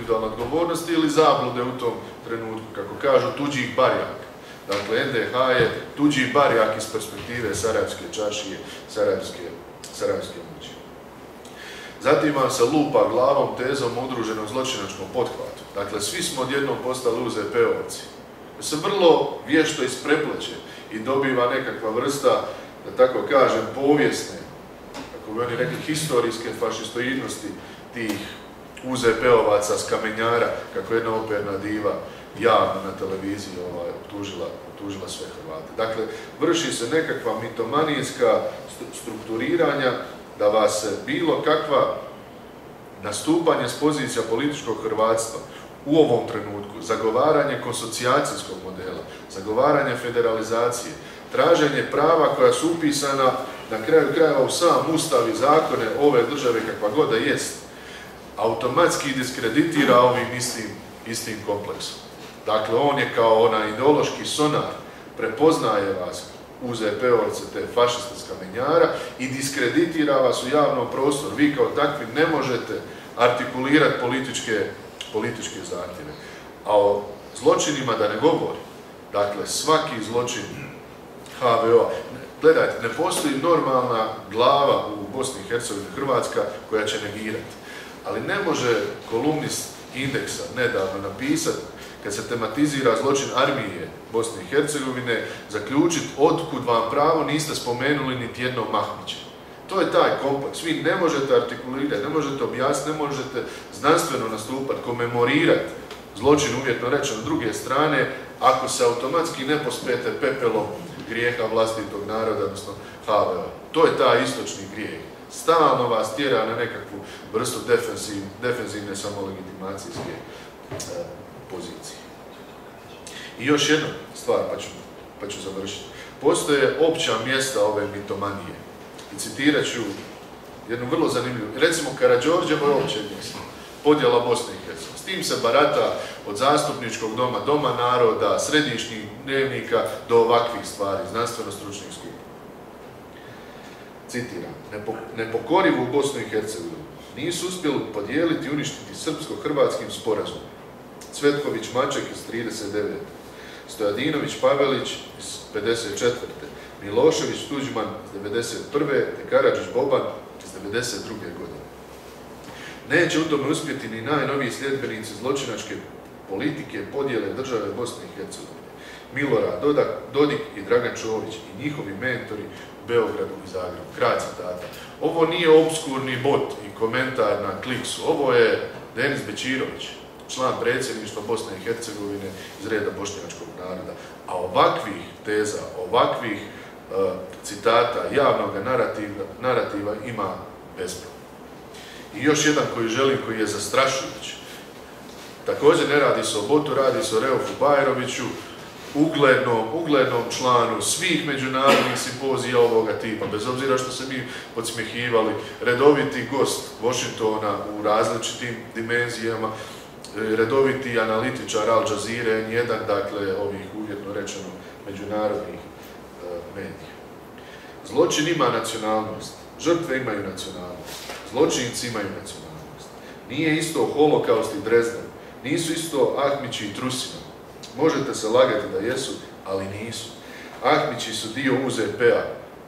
odgovornosti ili zablude u tom trenutku, kako kažu, tuđih barjaka. Dakle, NDH je tuđi barjak iz perspektive Sarajevske čašije, Sarajevske, Sarajevske moći. Zatim vam se lupa glavom tezom udruženom zločinačkom pothvatu. Dakle, svi smo odjednom postali UZP-ovci. Se vrlo vješto isprepleće i dobiva nekakva vrsta, da tako kažem, povijesne, kako bi oni rekli, historijske fašistoidnosti tih UZP-ovaca s kamenjara, kako jedna operna diva javno na televiziji ovaj, optužila, optužila sve Hrvate. Dakle, vrši se nekakva mitomanijska strukturiranja da vas bilo kakva nastupanje s pozicija političkog hrvatstva u ovom trenutku, zagovaranje konsocijacijskog modela, zagovaranje federalizacije, traženje prava koja su upisana na kraju krajeva u sam ustav i zakone ove države kakva god da jest, automatski diskreditira ovim istim, istim kompleksom. Dakle, on je kao onaj ideološki sonar, prepoznaje vas UZP-ovce te fašiste skamenjara i diskreditira vas u javnom prostoru. Vi kao takvi ne možete artikulirati političke, političke zahtjeve. A o zločinima da ne govori. Dakle, svaki zločin HVO, gledajte, ne postoji normalna glava u Bosni i Hercegovini, Hrvatska, koja će negirati. Ali ne može kolumnist indeksa nedavno napisati kad se tematizira zločin armije Bosne i Hercegovine, zaključiti otkud vam pravo niste spomenuli niti jednog Mahmića. To je taj kompleks. Vi ne možete artikulirati, ne možete objasniti, ne možete znanstveno nastupati, komemorirati zločin uvjetno rečeno druge strane, ako se automatski ne pospete pepelom grijeha vlastitog naroda, odnosno HVO. To je taj istočni grijeh. Stalno vas tjera na nekakvu vrstu defensivne samolegitimacijske e, pozicije. I još jedna stvar, pa ću, pa ću završiti. Postoje opća mjesta ove mitomanije. I citirat ću jednu vrlo zanimljivu. Recimo, Karadžorđevo je opće mjesto. Podjela Bosne i Hercegovine. Tim se barata od zastupničkog doma, doma naroda, središnjih dnevnika do ovakvih stvari, znanstveno-stručnih skupa. Citiram, nepokorivu Bosnu i Hercegovinu nisu uspjeli podijeliti i uništiti srpsko-hrvatskim sporazumom. Cvetković Maček iz 39. Stojadinović Pavelić iz 54. Milošević Tuđman iz 91. te Karadžić Boban iz 92. godine. Neće u tome uspjeti ni najnoviji sljedbenici zločinačke politike podjele države Bosne i Hercegovine. Milora Dodik i Dragan Čović i njihovi mentori u Beogradu i Zagrebu. Kraj citata. Ovo nije obskurni bot i komentar na kliksu. Ovo je Denis Bečirović, član predsjedništva Bosne i Hercegovine iz reda bošnjačkog naroda. A ovakvih teza, ovakvih e, citata javnog narativa, narativa ima bespravno. I još jedan koji želim, koji je zastrašujući. Također ne radi se o Botu, radi se o Reofu Bajroviću, uglednom, uglednom članu svih međunarodnih simpozija ovoga tipa, bez obzira što se mi podsmjehivali, redoviti gost Washingtona u različitim dimenzijama, redoviti analitičar Al Jazeera, jedan, dakle, ovih uvjetno rečeno međunarodnih e, medija. Zločin ima nacionalnost, žrtve imaju nacionalnost, zločinci imaju nacionalnost. Nije isto holokaust i Dresden, nisu isto Ahmići i Trusina. Možete se lagati da jesu, ali nisu. Ahmići su dio UZP-a,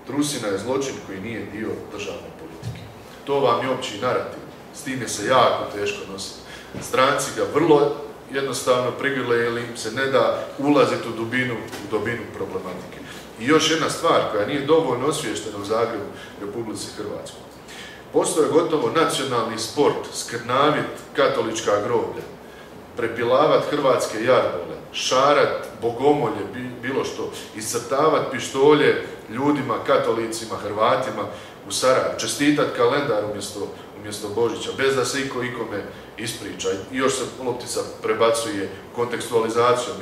Trusina je zločin koji nije dio državne politike. To vam je opći narativ, s time se jako teško nositi. Stranci ga vrlo jednostavno prigrle ili im se ne da ulaziti u dubinu, u dubinu problematike. I još jedna stvar koja nije dovoljno osviještena u Zagrebu, Republici Hrvatskoj. Postoje gotovo nacionalni sport, skrnavit katolička groblja, prepilavat hrvatske jarbole, šarat bogomolje, bilo što, iscrtavati pištolje ljudima, katolicima, Hrvatima u Sarajevu, čestitati kalendar umjesto, umjesto Božića, bez da se iko ikome ispriča. I još se loptica prebacuje kontekstualizacijom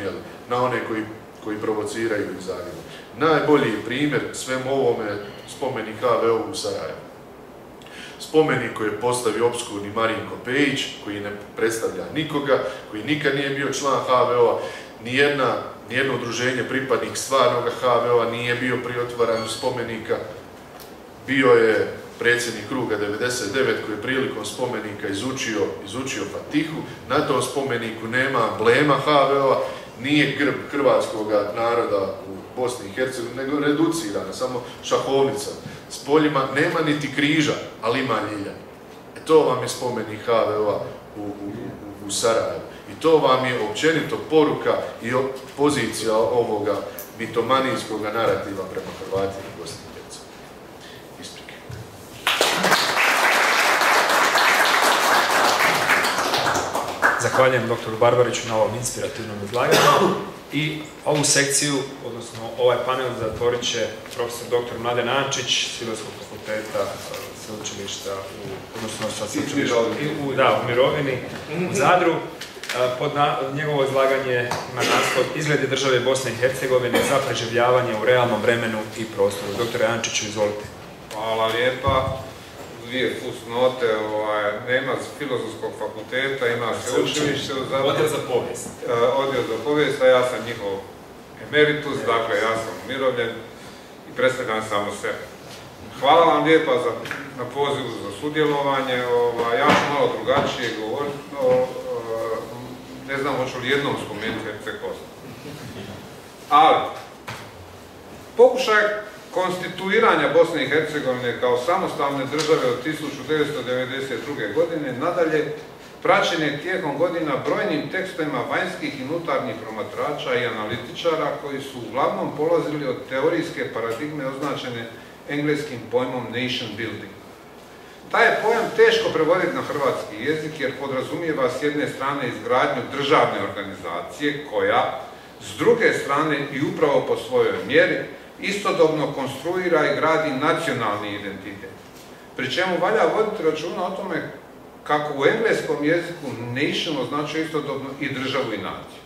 na one koji, koji provociraju iz Zagreba. Najbolji primjer svemu ovome spomenik HVO u Sarajevu. Spomenik koji je postavio obskurni Marinko Pejić, koji ne predstavlja nikoga, koji nikad nije bio član HVO-a, nijedno udruženje pripadnik stvarnog HVO-a nije bio pri otvaranju spomenika. Bio je predsjednik kruga 99 koji je prilikom spomenika izučio, izučio Fatihu. Na tom spomeniku nema blema HVO-a, nije grb hrvatskog naroda u Bosni i Hercegovini, nego reducirana, samo šahovnica. S poljima nema niti križa, ali ima ljilja. E to vam je spomenik HVO-a u, u, u Sarajevu. I to vam je općenito poruka i pozicija ovoga mitomanijskog narativa prema Hrvatima Bosni i. Isprike. Zahvaljujem doktoru Barbariću na ovom inspirativnom izlaganju i ovu sekciju, odnosno ovaj panel zatvorit će profesor dr. Mladen Ančić s Filozofskog fakulteta e, sveučilišta u, odnosno sa sveučilišta u, da, u Mirovini, u Zadru. E, pod na, njegovo izlaganje ima naslov Izgledi države Bosne i Hercegovine za preživljavanje u realnom vremenu i prostoru. Dr. Ančiću, izvolite. Hvala lijepa dvije fusnote, ovaj, nema filozofskog fakulteta, ima sveučilište u Zadru. Odjel za povijest. E, odjel za povijest, a ja sam njihov emeritus, dakle ja sam umirovljen i predstavljam samo se. Hvala vam lijepa za, na pozivu za sudjelovanje. Ovaj, ja ću malo drugačije govoriti, no, e, ne znam hoću li jednom spomenuti Herceg Ali, pokušaj konstituiranja Bosne i Hercegovine kao samostalne države od 1992. godine nadalje praćen je tijekom godina brojnim tekstovima vanjskih i unutarnjih promatrača i analitičara koji su uglavnom polazili od teorijske paradigme označene engleskim pojmom nation building. Taj je pojam teško prevoditi na hrvatski jezik jer podrazumijeva s jedne strane izgradnju državne organizacije koja s druge strane i upravo po svojoj mjeri istodobno konstruira i gradi nacionalni identitet. Pri čemu valja voditi računa o tome kako u engleskom jeziku nation označuje istodobno i državu i naciju.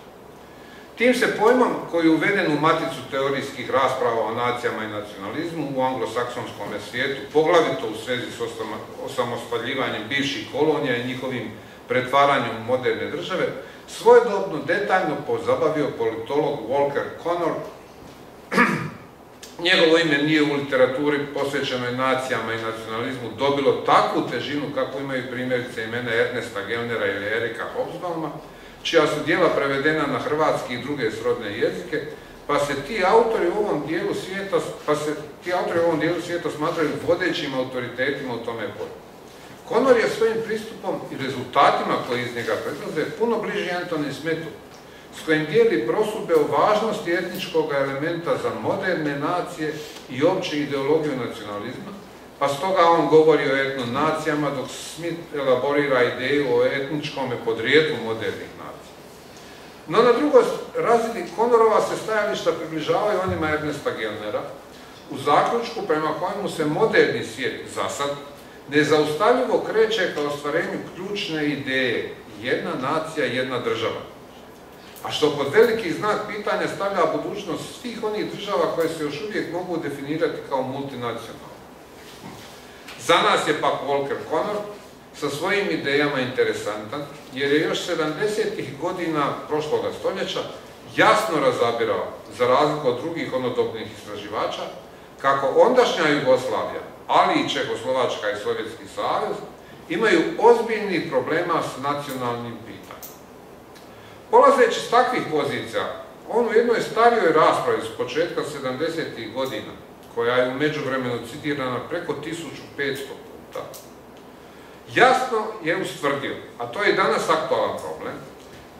Tim se pojmom koji je uveden u maticu teorijskih rasprava o nacijama i nacionalizmu u anglosaksonskom svijetu, poglavito u svezi s osamostaljivanjem bivših kolonija i njihovim pretvaranjem moderne države, svojedobno detaljno pozabavio politolog Walker Connor njegovo ime nije u literaturi posvećenoj nacijama i nacionalizmu dobilo takvu težinu kako imaju primjerice imena Ernesta Gelnera ili Erika Hobsbauma, čija su dijela prevedena na hrvatski i druge srodne jezike, pa se ti autori u ovom dijelu svijeta, pa se ti autori u ovom dijelu svijeta smatraju vodećim autoritetima u tome polju. Konor je svojim pristupom i rezultatima koji iz njega predlaze puno bliži Antoni Smetu, s kojim dijeli prosudbe o važnosti etničkog elementa za moderne nacije i opće ideologiju nacionalizma, pa stoga on govori o etnonacijama, dok Smith elaborira ideju o etničkom podrijetlu modernih nacija. No na drugoj razini Konorova se stajališta približavaju onima Ernesta Gelnera, u zaključku prema kojemu se moderni svijet zasad nezaustavljivo kreće kao ostvarenju ključne ideje jedna nacija, jedna država a što pod veliki znak pitanja stavlja budućnost svih onih država koje se još uvijek mogu definirati kao multinacionalne. Za nas je pak Volker Connor sa svojim idejama interesantan, jer je još 70. godina prošloga stoljeća jasno razabirao, za razliku od drugih onodobnih istraživača, kako ondašnja Jugoslavija, ali i Čehoslovačka i Sovjetski savez, imaju ozbiljnih problema s nacionalnim Polazeći s takvih pozicija, on u jednoj starijoj raspravi s početka 70. godina, koja je u međuvremenu citirana preko 1500 puta, jasno je ustvrdio, a to je i danas aktualan problem,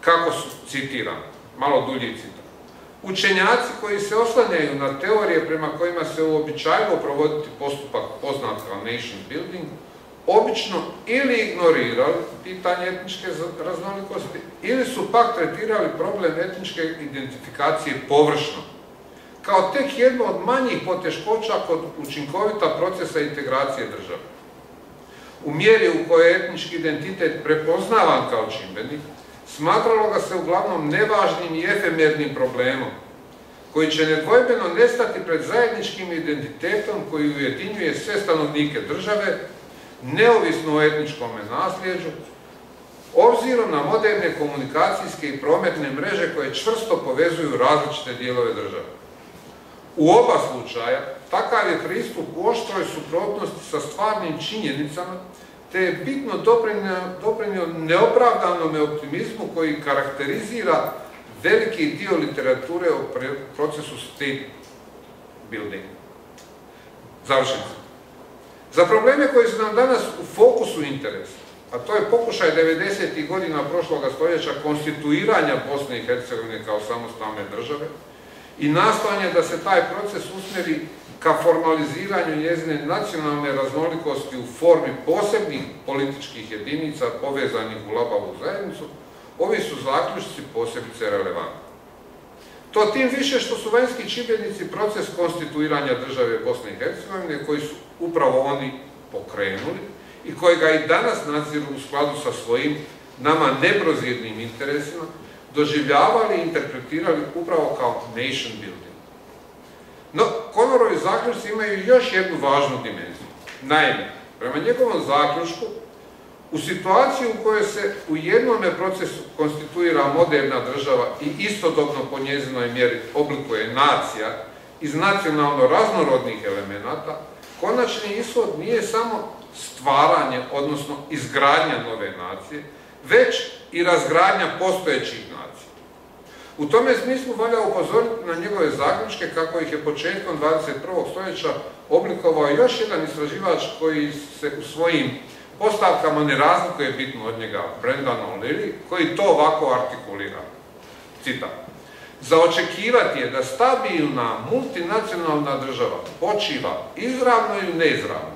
kako su, citiram, malo dulji citat, učenjaci koji se oslanjaju na teorije prema kojima se uobičajilo provoditi postupak poznat kao nation building, obično ili ignorirali pitanje etničke raznolikosti ili su pak tretirali problem etničke identifikacije površno, kao tek jedno od manjih poteškoća kod učinkovita procesa integracije države. U mjeri u kojoj je etnički identitet prepoznavan kao čimbenik, smatralo ga se uglavnom nevažnim i efemernim problemom, koji će nedvojbeno nestati pred zajedničkim identitetom koji ujedinjuje sve stanovnike države, neovisno o etničkom nasljeđu, obzirom na moderne komunikacijske i prometne mreže koje čvrsto povezuju različite dijelove države. U oba slučaja, takav je pristup u oštroj suprotnosti sa stvarnim činjenicama, te je bitno doprinio neopravdanom optimizmu koji karakterizira veliki dio literature o procesu state building. Završen Za probleme koji su nam danas u fokusu interesa, a to je pokušaj 90. godina prošloga stoljeća konstituiranja Bosne i Hercegovine kao samostalne države i nastojanje da se taj proces usmjeri ka formaliziranju njezine nacionalne raznolikosti u formi posebnih političkih jedinica povezanih u labavu zajednicu, ovi su zaključci posebice relevantni. To tim više što su vanjski čimbenici proces konstituiranja države Bosne i Hercegovine, koji su upravo oni pokrenuli i koji ga i danas nadziru u skladu sa svojim nama neprozirnim interesima, doživljavali i interpretirali upravo kao nation building. No, Konorovi zaključci imaju još jednu važnu dimenziju. Naime, prema njegovom zaključku, u situaciji u kojoj se u jednome procesu konstituira moderna država i istodobno po njezinoj mjeri oblikuje nacija iz nacionalno raznorodnih elemenata, konačni ishod nije samo stvaranje, odnosno izgradnja nove nacije, već i razgradnja postojećih nacija. U tome smislu valja upozoriti na njegove zaključke kako ih je početkom 21. stoljeća oblikovao još jedan istraživač koji se u svojim postavkama ne razlikuje bitno od njega Brendan O'Leary, koji to ovako artikulira. Citat. Za očekivati je da stabilna multinacionalna država počiva izravno ili neizravno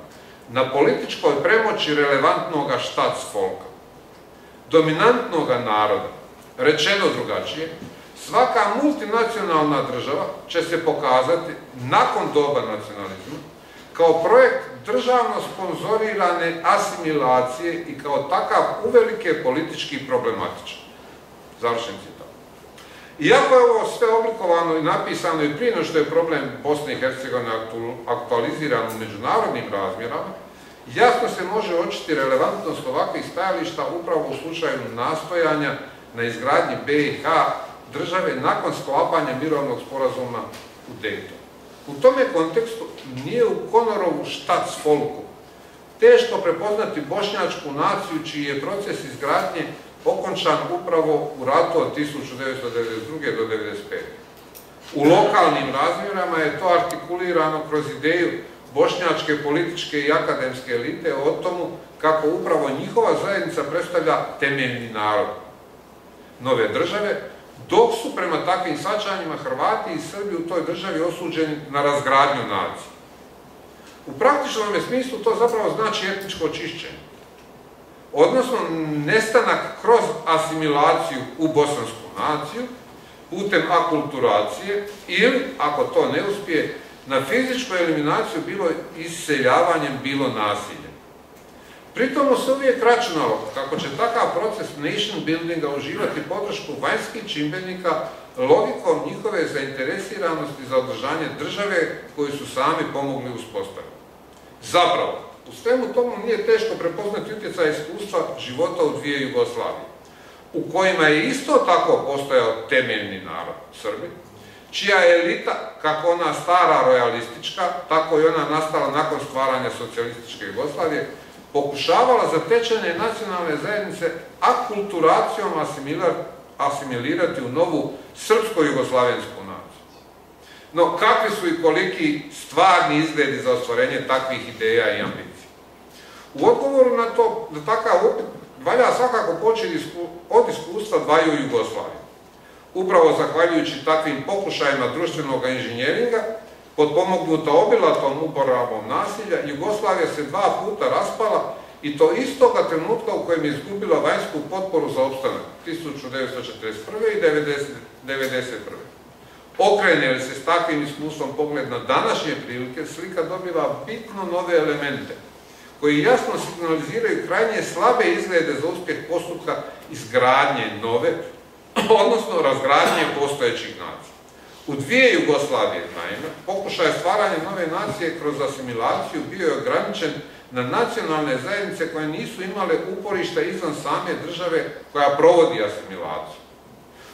na političkoj premoći relevantnog štatsfolka, dominantnog naroda, rečeno drugačije, svaka multinacionalna država će se pokazati nakon doba nacionalizma kao projekt državno sponzorirane asimilacije i kao takav uvelike politički problematičan. Završen citat. Iako je ovo sve oblikovano i napisano i prije što je problem Bosne i Hercegovine aktualiziran u međunarodnim razmjerama, jasno se može očiti relevantnost ovakvih stajališta upravo u slučaju nastojanja na izgradnji BiH države nakon sklapanja mirovnog sporazuma u Daytonu. U tome kontekstu nije u Konorovu štac folku teško prepoznati bošnjačku naciju čiji je proces izgradnje okončan upravo u ratu od 1992. do 1995. U lokalnim razmjerama je to artikulirano kroz ideju bošnjačke političke i akademske elite o tomu kako upravo njihova zajednica predstavlja temeljni narod nove države, dok su prema takvim sačanjima Hrvati i Srbi u toj državi osuđeni na razgradnju nacije. U praktičnom smislu to zapravo znači etničko očišćenje. Odnosno nestanak kroz asimilaciju u bosansku naciju, putem akulturacije ili, ako to ne uspije, na fizičku eliminaciju bilo iseljavanjem, bilo nasiljem. Pritom se uvijek računalo kako će takav proces nation buildinga uživati podršku vanjskih čimbenika logikom njihove zainteresiranosti za održanje države koju su sami pomogli uspostaviti. Zapravo, u svemu tomu nije teško prepoznati utjecaj iskustva života u dvije Jugoslavije, u kojima je isto tako postojao temeljni narod Srbi, čija je elita, kako ona stara rojalistička, tako i ona nastala nakon stvaranja socijalističke Jugoslavije, pokušavala zatečene nacionalne zajednice akulturacijom asimilirati u novu srpsko-jugoslavensku naciju. No, kakvi su i koliki stvarni izgledi za ostvarenje takvih ideja i ambicija? U odgovoru na to, da takav opet, valja svakako početi od iskustva dvaju Jugoslavije. Upravo zahvaljujući takvim pokušajima društvenog inženjeringa, potpomognuta obilatom uporabom nasilja, Jugoslavija se dva puta raspala i to istoga trenutka u kojem je izgubila vanjsku potporu za opstanak 1941. i 1991. Okrene li se s takvim iskustvom pogled na današnje prilike, slika dobiva bitno nove elemente koji jasno signaliziraju krajnje slabe izglede za uspjeh postupka izgradnje nove, odnosno razgradnje postojećih nacija. U dvije Jugoslavije, naime, pokušaj stvaranja nove nacije kroz asimilaciju bio je ograničen na nacionalne zajednice koje nisu imale uporišta izvan same države koja provodi asimilaciju.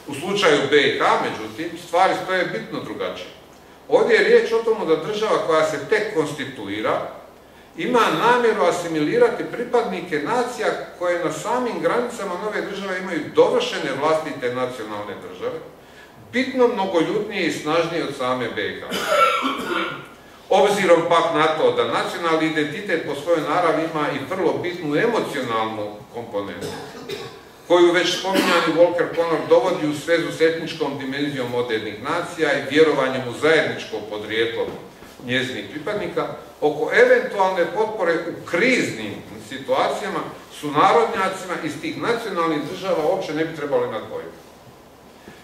U slučaju BiH, međutim, stvari stoje bitno drugačije. Ovdje je riječ o tomu da država koja se tek konstituira ima namjeru asimilirati pripadnike nacija koje na samim granicama nove države imaju dovršene vlastite nacionalne države, bitno mnogoljudnije i snažnije od same BiH. Obzirom pak na to da nacionalni identitet po svojoj naravi ima i vrlo bitnu emocionalnu komponentu, koju već spominjani Volker Connor dovodi u svezu s etničkom dimenzijom modernih nacija i vjerovanjem u zajedničko podrijetlo njezinih pripadnika, oko eventualne potpore u kriznim situacijama su narodnjacima iz tih nacionalnih država uopće ne bi trebali nadvojiti.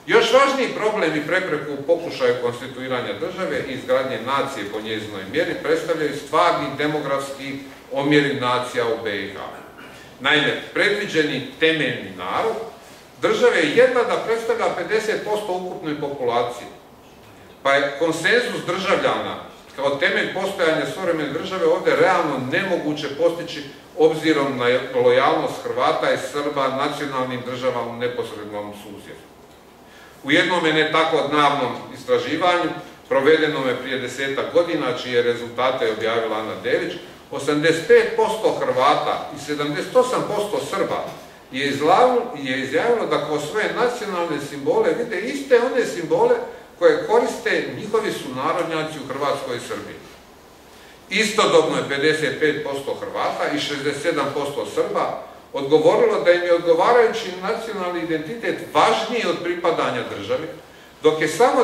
Još važniji problem i prepreku u pokušaju konstituiranja države i izgradnje nacije po njezinoj mjeri predstavljaju stvarni demografski omjeri nacija u BiH. Naime, predviđeni temeljni narod države je jedna da predstavlja 50% ukupne populacije. Pa je konsenzus državljana kao temelj postojanja suvremene države ovdje realno nemoguće postići obzirom na lojalnost Hrvata i Srba nacionalnim državama u neposrednom susjedstvu. U jednom ne tako dnavnom istraživanju, provedenome prije deseta godina, čije rezultate je objavila Ana Delić, 85% Hrvata i 78% Srba je izjavilo da kao svoje nacionalne simbole vide iste one simbole koje koriste njihovi sunarodnjaci u Hrvatskoj i Srbiji. Istodobno je 55% Hrvata i 67% Srba odgovorilo da im je odgovarajući nacionalni identitet važniji od pripadanja državi, dok je samo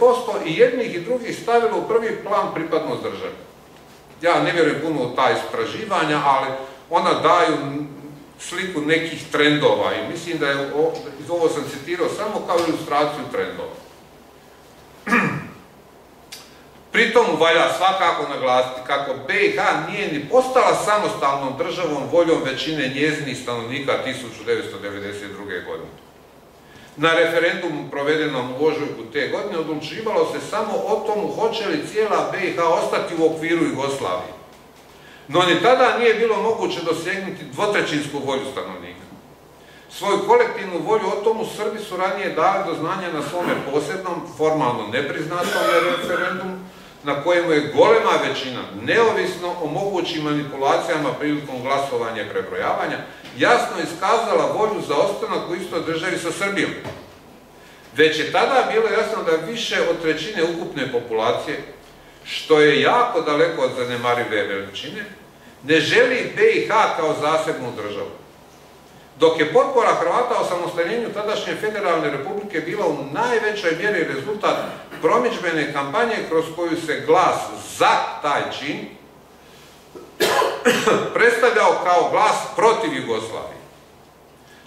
10% i jednih i drugih stavilo u prvi plan pripadnost državi. Ja ne vjerujem puno u ta istraživanja, ali ona daju sliku nekih trendova i mislim da je, ovo sam citirao samo kao ilustraciju trendova. Pritom valja svakako naglasiti kako BiH nije ni postala samostalnom državom voljom većine njezinih stanovnika 1992. godine. Na referendumu provedenom u ožujku te godine odlučivalo se samo o tomu hoće li cijela BiH ostati u okviru Jugoslavije. No ni tada nije bilo moguće dosegnuti dvotrećinsku volju stanovnika. Svoju kolektivnu volju o tomu Srbi su ranije dali do znanja na svome posebnom, formalno nepriznatom referendumu, na kojemu je golema većina, neovisno o mogućim manipulacijama prilikom glasovanja i prebrojavanja, jasno iskazala volju za ostanak u istoj državi sa Srbijom. Već je tada bilo jasno da više od trećine ukupne populacije, što je jako daleko od zanemarive veličine, ne želi BiH kao zasebnu državu. Dok je potpora Hrvata o samostaljenju tadašnje federalne republike bila u najvećoj mjeri rezultat promičbene kampanje kroz koju se glas za taj čin predstavljao kao glas protiv Jugoslavije.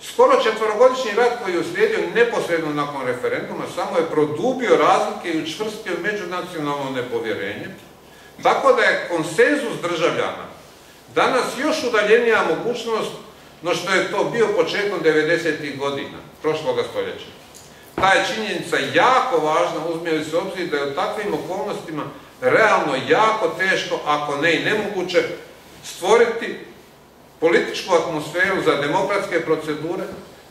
Skoro četvorogodišnji rat koji je uslijedio neposredno nakon referenduma samo je produbio razlike i učvrstio međunacionalno nepovjerenje, tako da je konsenzus državljana danas još udaljenija mogućnost no što je to bio početkom 90. godina prošloga stoljeća. Ta je činjenica jako važna, uzmijeli se obzir da je u takvim okolnostima realno jako teško, ako ne i nemoguće, stvoriti političku atmosferu za demokratske procedure,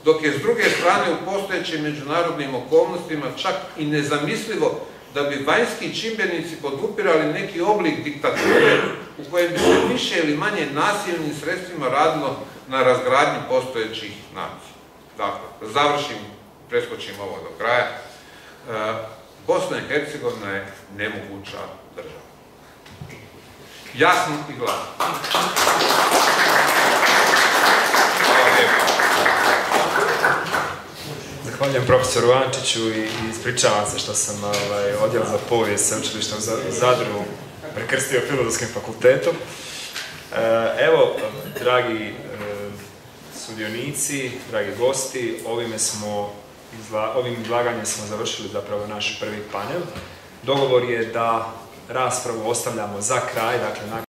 dok je s druge strane u postojećim međunarodnim okolnostima čak i nezamislivo da bi vanjski čimbenici podupirali neki oblik diktature u kojem bi se više ili manje nasilnim sredstvima radilo na razgradnji postojećih nacija. Dakle, završim, preskočim ovo do kraja. E, Bosna i Hercegovina je nemoguća država. Jasno i glasno. Zahvaljujem profesoru Ančiću i ispričavam se što sam ovaj, odjel za povijest sveučilišta u Zadru prekrstio filozofskim fakultetom. E, evo, dragi e, sudionici, dragi gosti, ovime smo, ovim izlaganjem smo završili zapravo naš prvi panel. Dogovor je da raspravu ostavljamo za kraj, dakle